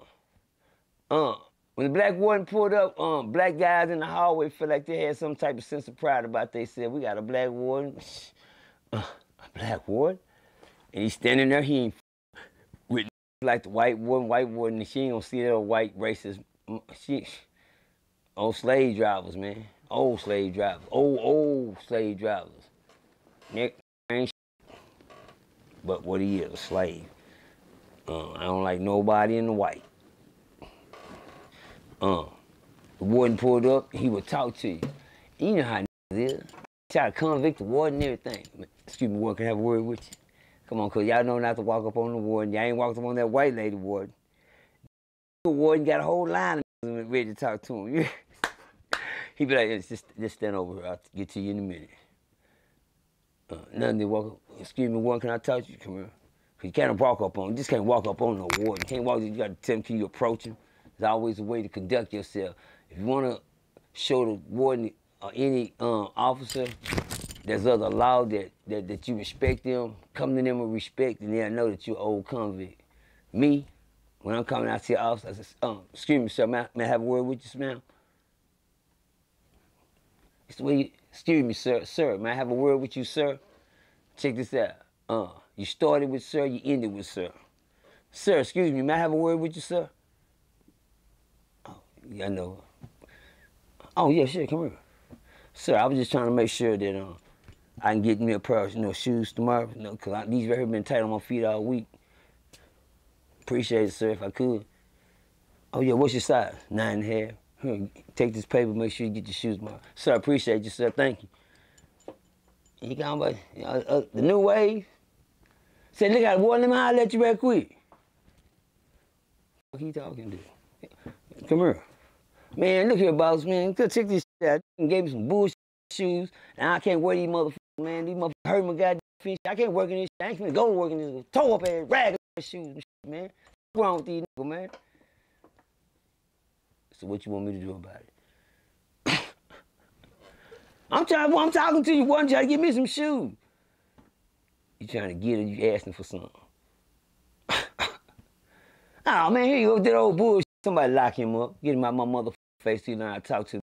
uh. When the black warden pulled up, um, black guys in the hallway felt like they had some type of sense of pride about they said, we got a black warden. Uh, a black warden? And he's standing there, he ain't with like the white woman, white woman, she ain't gonna see that white racist. She, old slave drivers, man. Old slave drivers. Old, old slave drivers. Nick ain't but what he is, a slave. Uh, I don't like nobody in the white. Uh, the warden pulled up, he would talk to you. You know how it is. Try to convict the warden and everything. Excuse me, warden, can I have a word with you? Come on, cause y'all know not to walk up on the warden. Y'all ain't walked up on that white lady warden. The warden got a whole line of ready to talk to him. he be like, just, just stand over here. I'll get to you in a minute. Uh, nothing to walk up. Excuse me, warden, can I touch you? Come here. You can't walk up on, you just can't walk up on no warden. You can't walk, you gotta tell him, can you approach him? There's always a way to conduct yourself. If you wanna show the warden or any um, officer there's other law that, that, that you respect them, come to them with respect, and they'll know that you're old convict. Me, when I'm coming out to your office, I say, um, excuse me, sir, may I, may I have a word with you, ma'am? It's the way you, excuse me, sir, sir, may I have a word with you, sir? Check this out. Uh, you started with sir, you ended with sir. Sir, excuse me, may I have a word with you, sir? Oh, yeah, I know. Oh, yeah, sure, come here. Sir, I was just trying to make sure that um, I can get me a pair of you know, shoes tomorrow, you know, because these right here been tight on my feet all week. Appreciate it, sir, if I could. Oh, yeah, what's your size? Nine and a half. Here, take this paper, make sure you get your shoes tomorrow. Sir, I appreciate you, sir. Thank you. You got about you know, uh, the new wave. Said, look at one of them, I'll let you right quick. What he talking to? Come here. Man, look here, boss, man. Check this shit out. Gave me some bullshit shoes, and I can't wear these motherfuckers, man. These motherfuckers hurt my goddamn feet. I can't work in this shit. I ain't finna go to work in this toe up ass rag shoes and shit, man. What's wrong with these niggas, man? So what you want me to do about it? I'm trying. I'm talking to you. One trying to give me some shoes. You trying to get it? You asking for something? oh man, here you go. That old bullshit. Somebody lock him up. Get him out my motherfucking face. You know to talk to.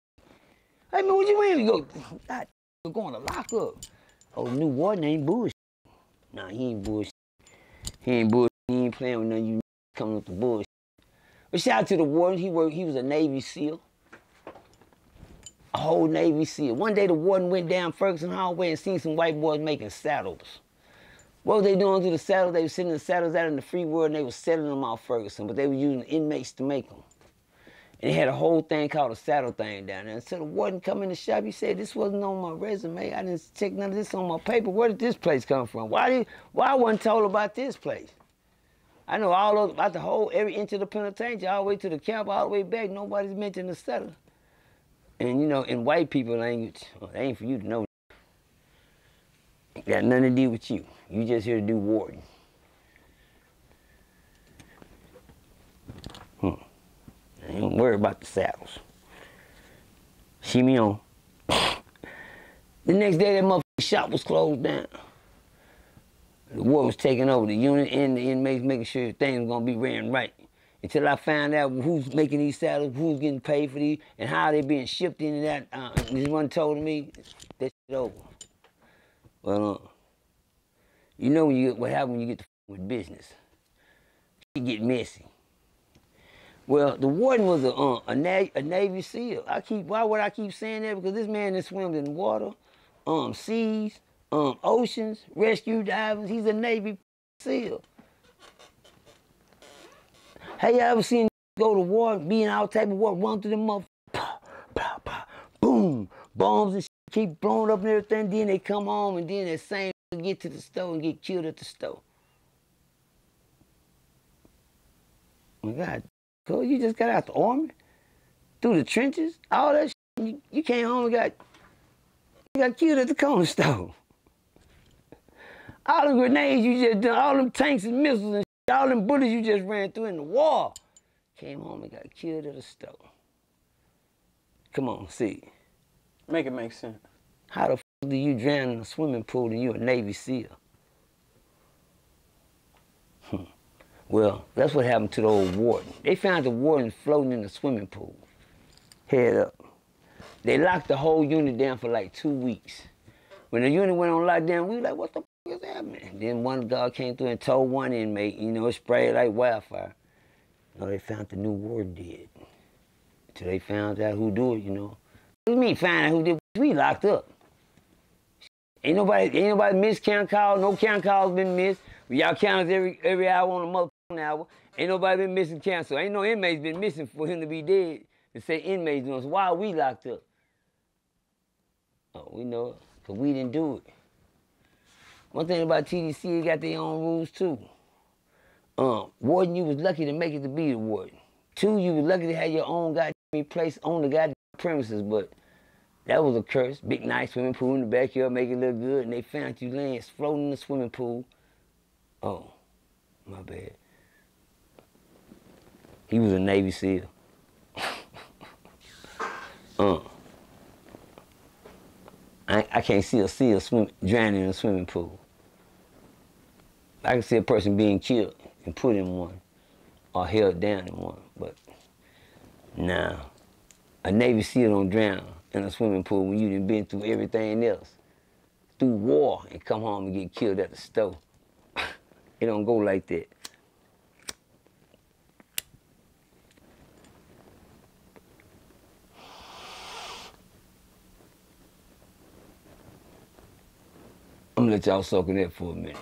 Hey man, what you mean? You go, God, you're going to lock up. Oh, new warden ain't bullshit. Nah, he ain't bullshit. He ain't bullshit. He ain't playing with none of you coming with the bullshit. But shout out to the warden. He worked. He was a Navy SEAL. A whole Navy SEAL. One day the warden went down Ferguson Highway and seen some white boys making saddles. What were they doing to the saddles? They were sending the saddles out in the free world and they were selling them off Ferguson, but they were using inmates to make them. And he had a whole thing called a saddle thing down there. And so the warden come in the shop, he said, this wasn't on my resume. I didn't check none of this on my paper. Where did this place come from? Why did why I wasn't told about this place? I know all of, about the whole, every inch of the penitentiary, all the way to the camp, all the way back. Nobody's mentioned the settler. And you know, in white people language, well, ain't for you to know. Got nothing to do with you. You just here to do warden. Hmm. Don't worry about the saddles. See me on. the next day, that motherfucking shop was closed down. The war was taking over the unit and the inmates, making sure things gonna be ran right. Until I found out who's making these saddles, who's getting paid for these, and how they being shipped into that. Uh, this one told me that shit over. Well, uh, you know you what happens when you get to with business. You get messy. Well, the warden was a, uh, a, Na a, Navy SEAL. I keep why would I keep saying that? Because this man that swam in water, um, seas, um, oceans, rescue divers. He's a Navy SEAL. Have you ever seen go to war, be in our type of war, run through the motherfuckers, pow, pow, pow, boom, bombs and shit, keep blowing up and everything. Then they come home and then that same get to the store and get killed at the store. My God, Cause you just got out the army, through the trenches, all that shit. You, you came home and got, you got killed at the corner store. All the grenades you just done, all them tanks and missiles and shit, all them bullets you just ran through in the war. Came home and got killed at the store. Come on, see. Make it make sense. How the f do you drown in a swimming pool and you a Navy SEAL? Hmm. Well, that's what happened to the old warden. They found the warden floating in the swimming pool, head up. They locked the whole unit down for like two weeks. When the unit went on lockdown, we were like, what the man. Then one guard came through and told one inmate, you know, it sprayed like wildfire. No, they found the new warden did. Till they found out who do it, you know. What mean find out who did? We locked up. Ain't nobody, ain't nobody missed count call. No count calls been missed. Y'all count every every hour on a motherfucking hour. Ain't nobody been missing count. So ain't no inmates been missing for him to be dead. To say inmates doing. So why are we locked up? Oh, we know it, cause we didn't do it. One thing about TDC, they got their own rules too. Um, warden, you was lucky to make it to be the warden. Two, you was lucky to have your own goddamn place on the goddamn premises, but that was a curse. Big nice swimming pool in the backyard, make it look good, and they found you laying floating in the swimming pool. Oh, my bad. He was a Navy SEAL. uh. I, I can't see a SEAL swim, drowning in a swimming pool. I can see a person being killed and put in one or held down in one, but nah. A Navy SEAL don't drown in a swimming pool when you done been through everything else. Through war and come home and get killed at the stove. it don't go like that. I'm gonna let y'all soak in that for a minute.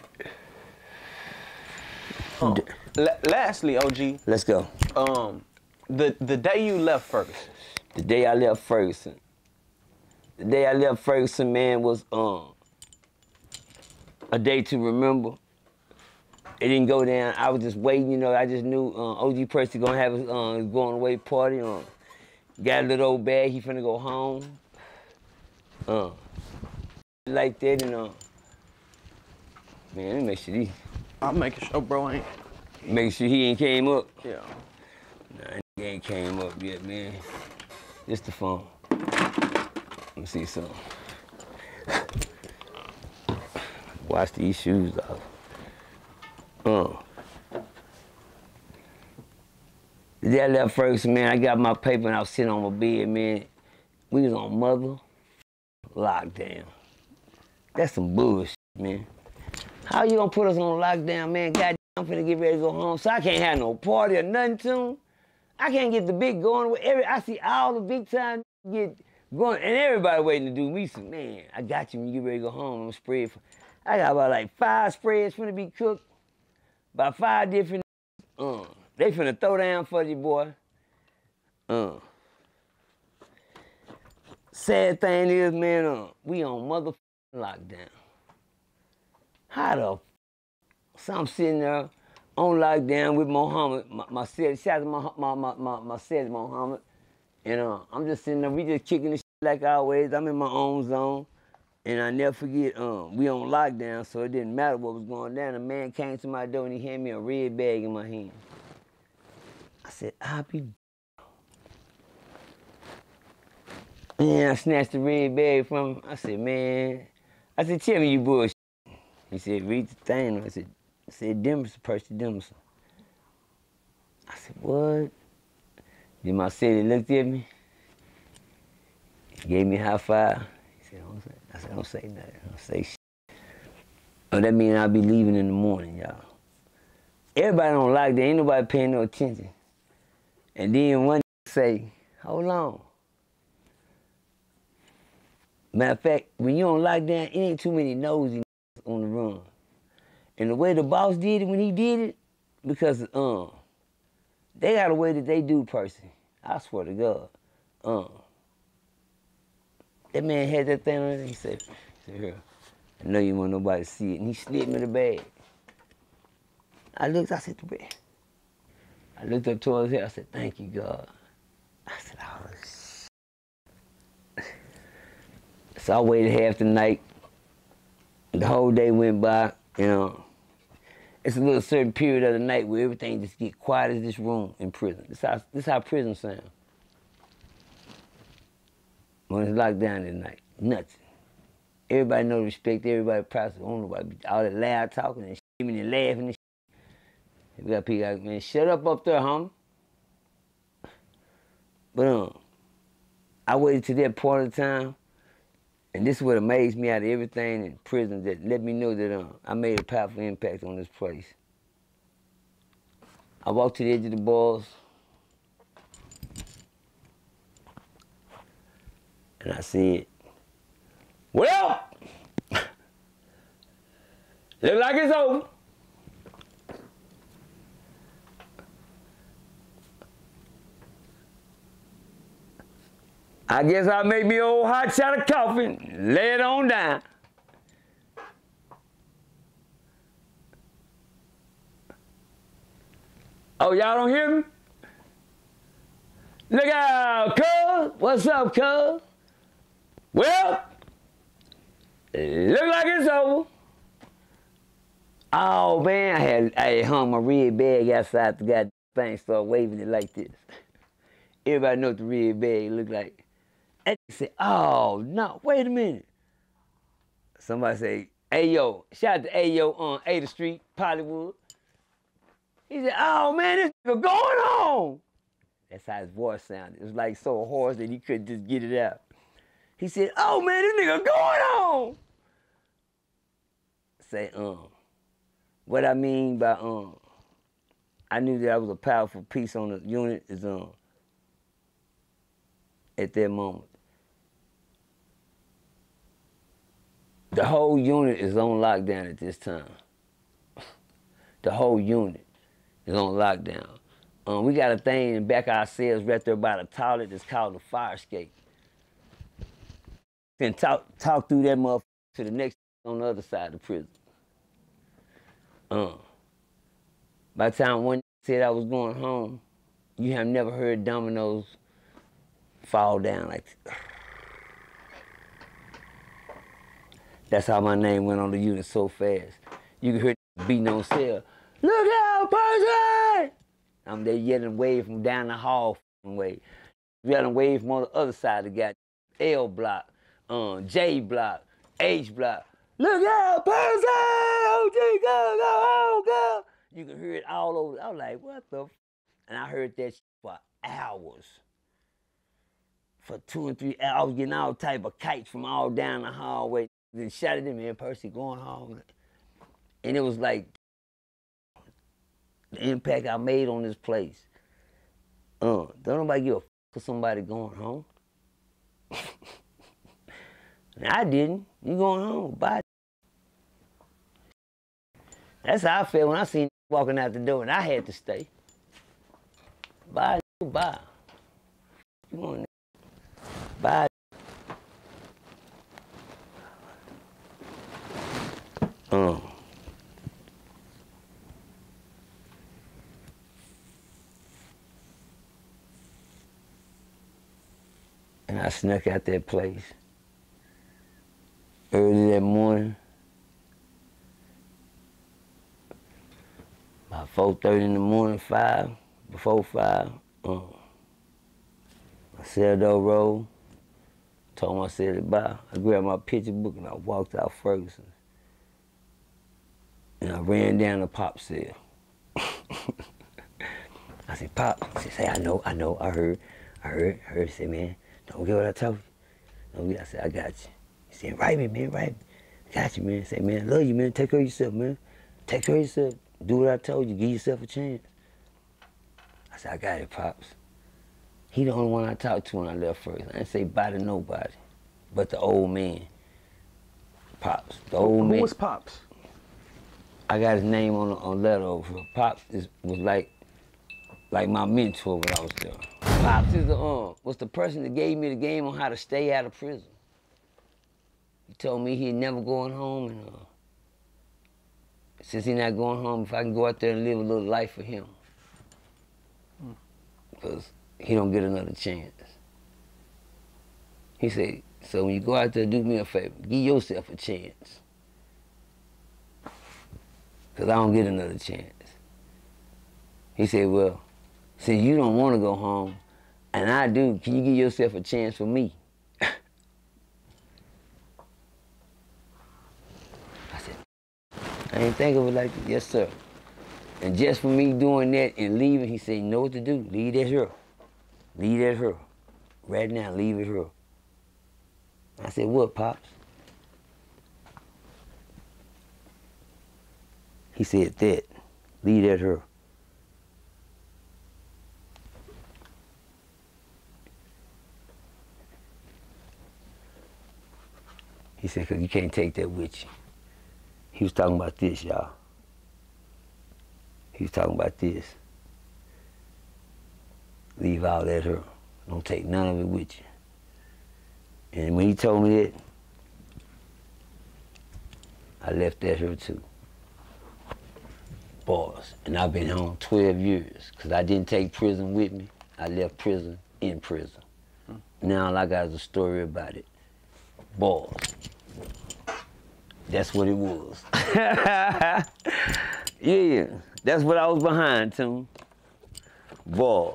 Um, la- lastly, OG, Let's go. um, the the day you left Ferguson, The day I left Ferguson. The day I left Ferguson, man, was um a day to remember. It didn't go down. I was just waiting, you know. I just knew uh, OG Percy gonna have his uh, going away party. Um, got a little old bag. He finna go home. Uh, like that, and uh, man, let me make sure he I'm making sure, bro, ain't. make sure he ain't came up. Yeah. Nah, he ain't came up yet, man. Just the phone. Let me see something. Wash these shoes off. Uh. The day left Ferguson, man, I got my paper and I was sitting on my bed, man. We was on mother lockdown. That's some bullshit, man. How you gonna put us on lockdown, man? God, I'm finna get ready to go home, so I can't have no party or nothing soon. I can't get the big going. with Every I see all the big time get going, and everybody waiting to do me some. Man, I got you when you get ready to go home. I'm spread. For, I got about like five spreads finna be cooked. by five different. Uh, they finna throw down for you, boy. Uh. Sad thing is, man, uh, we on motherfucking lockdown. How the so I'm sitting there on lockdown with Mohammed, my, my said, shout out my, my, my, my, said Mohammed. And uh, I'm just sitting there, we just kicking shit like always. I'm in my own zone. And I never forget, um, we on lockdown, so it didn't matter what was going down. A man came to my door and he handed me a red bag in my hand. I said, I'll be Man, I snatched the red bag from him. I said, man, I said, tell me you bullshit. He said, read the thing. I said, I said, Demerson, Percy Demerson. I said, what? Then my city looked at me, he gave me a high five. He said, don't say, I said, don't say nothing. Don't say shit. Oh, that means I'll be leaving in the morning, y'all. Everybody don't like that. Ain't nobody paying no attention. And then one say, hold on. Matter of fact, when you on lockdown, it ain't too many nosy on the run. And the way the boss did it when he did it, because um, they got a way that they do person. I swear to God. Um, that man had that thing on it. He said, he said, here, I know you want nobody to see it. And he slid me the bag. I looked, I said, the bag. I looked up towards him. I said, thank you, God. I said, oh, So I waited half the night. The whole day went by, you know. It's a little certain period of the night where everything just get quiet as this room in prison. This how this how prison sound. When it's locked down at night, nothing. Everybody know respect, everybody proud. So don't nobody all that loud talking and screaming and laughing and shit. We got people like, man, shut up up there, homie. But um, I waited to that part of the time And this is what amazed me out of everything in prison that let me know that um, I made a powerful impact on this place. I walked to the edge of the bars and I said, Well, look like it's over. I guess I'll make me old hot shot of coffee lay it on down. Oh, y'all don't hear me? Look out, cuz. What's up, cuz? Well, look like it's over. Oh man, I had I hung my red bag outside the goddamn thing, started waving it like this. Everybody know what the red bag look like. And they said, oh no, wait a minute. Somebody say, hey yo, shout out to Ayo on 8th Street, Hollywood. He said, oh man, this nigga going on. That's how his voice sounded. It was like so hoarse that he couldn't just get it out. He said, oh man, this nigga going on. Say, um, what I mean by um, I knew that I was a powerful piece on the unit is um, at that moment. The whole unit is on lockdown at this time. The whole unit is on lockdown. Um, we got a thing in back of our right there by the toilet that's called the fire escape. Then talk talk through that motherfucker to the next on the other side of the prison. Uh, by the time one said I was going home, you have never heard dominoes fall down like. That's how my name went on the unit so fast. You could hear the beating on cell. Look out, person! I'm there yelling wave from down the hall way. Yelling wave from on the other side of the guy. L block, um, J block, H block. Look out, person! OG, go, go, home, go! You can hear it all over. I was like, what the? And I heard that for hours. For two and three hours, getting all type of kites from all down the hallway. Then shouted at me, man, Percy going home. And it was like the impact I made on this place. Uh, don't nobody give a f- for somebody going home. And I didn't. You going home? Bye. That's how I felt when I seen walking out the door and I had to stay. Bye, bye. You want Bye. Um. And I snuck out that place early that morning. About 4.30 in the morning, 5, before 5, um, I sailed door road, told myself goodbye. I grabbed my picture book and I walked out Ferguson. And I ran down to Pop's cell. I said, Pop, he said, say, I know, I know, I heard, I heard, I heard. He said, man, don't get what I told you. Don't get, I said, I got you. He said, write me, man, write me. Got you, man. Say, man, I love you, man. Take care of yourself, man. Take care of yourself. Do what I told you. Give yourself a chance. I said, I got it, Pops. He the only one I talked to when I left first. I didn't say bye to nobody, but the old man. Pops. The old Who man. was Pops? I got his name on a letter over. Pops is, was like like my mentor when I was there. Pops is the um was the person that gave me the game on how to stay out of prison. He told me he'd never going home and uh, since he's not going home, if I can go out there and live a little life for him. Because he don't get another chance. He said, so when you go out there, do me a favor, give yourself a chance because I don't get another chance. He said, well, since you don't want to go home, and I do, can you give yourself a chance for me? I said, I didn't think of it like that. Yes, sir. And just for me doing that and leaving, he said, you know what to do. Leave that here. Leave that here. Right now, leave it here. I said, what, Pops? He said, that. Leave that her. He said, because you can't take that with you. He was talking about this, y'all. He was talking about this. Leave all that her. Don't take none of it with you. And when he told me that, I left that here too. Boys. And I've been home 12 years because I didn't take prison with me. I left prison in prison. Hmm. Now all I got is a story about it. Boys. That's what it was. yeah, that's what I was behind, Tim. Boy.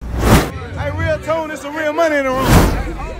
Hey, RealToon, there's some real money in the room.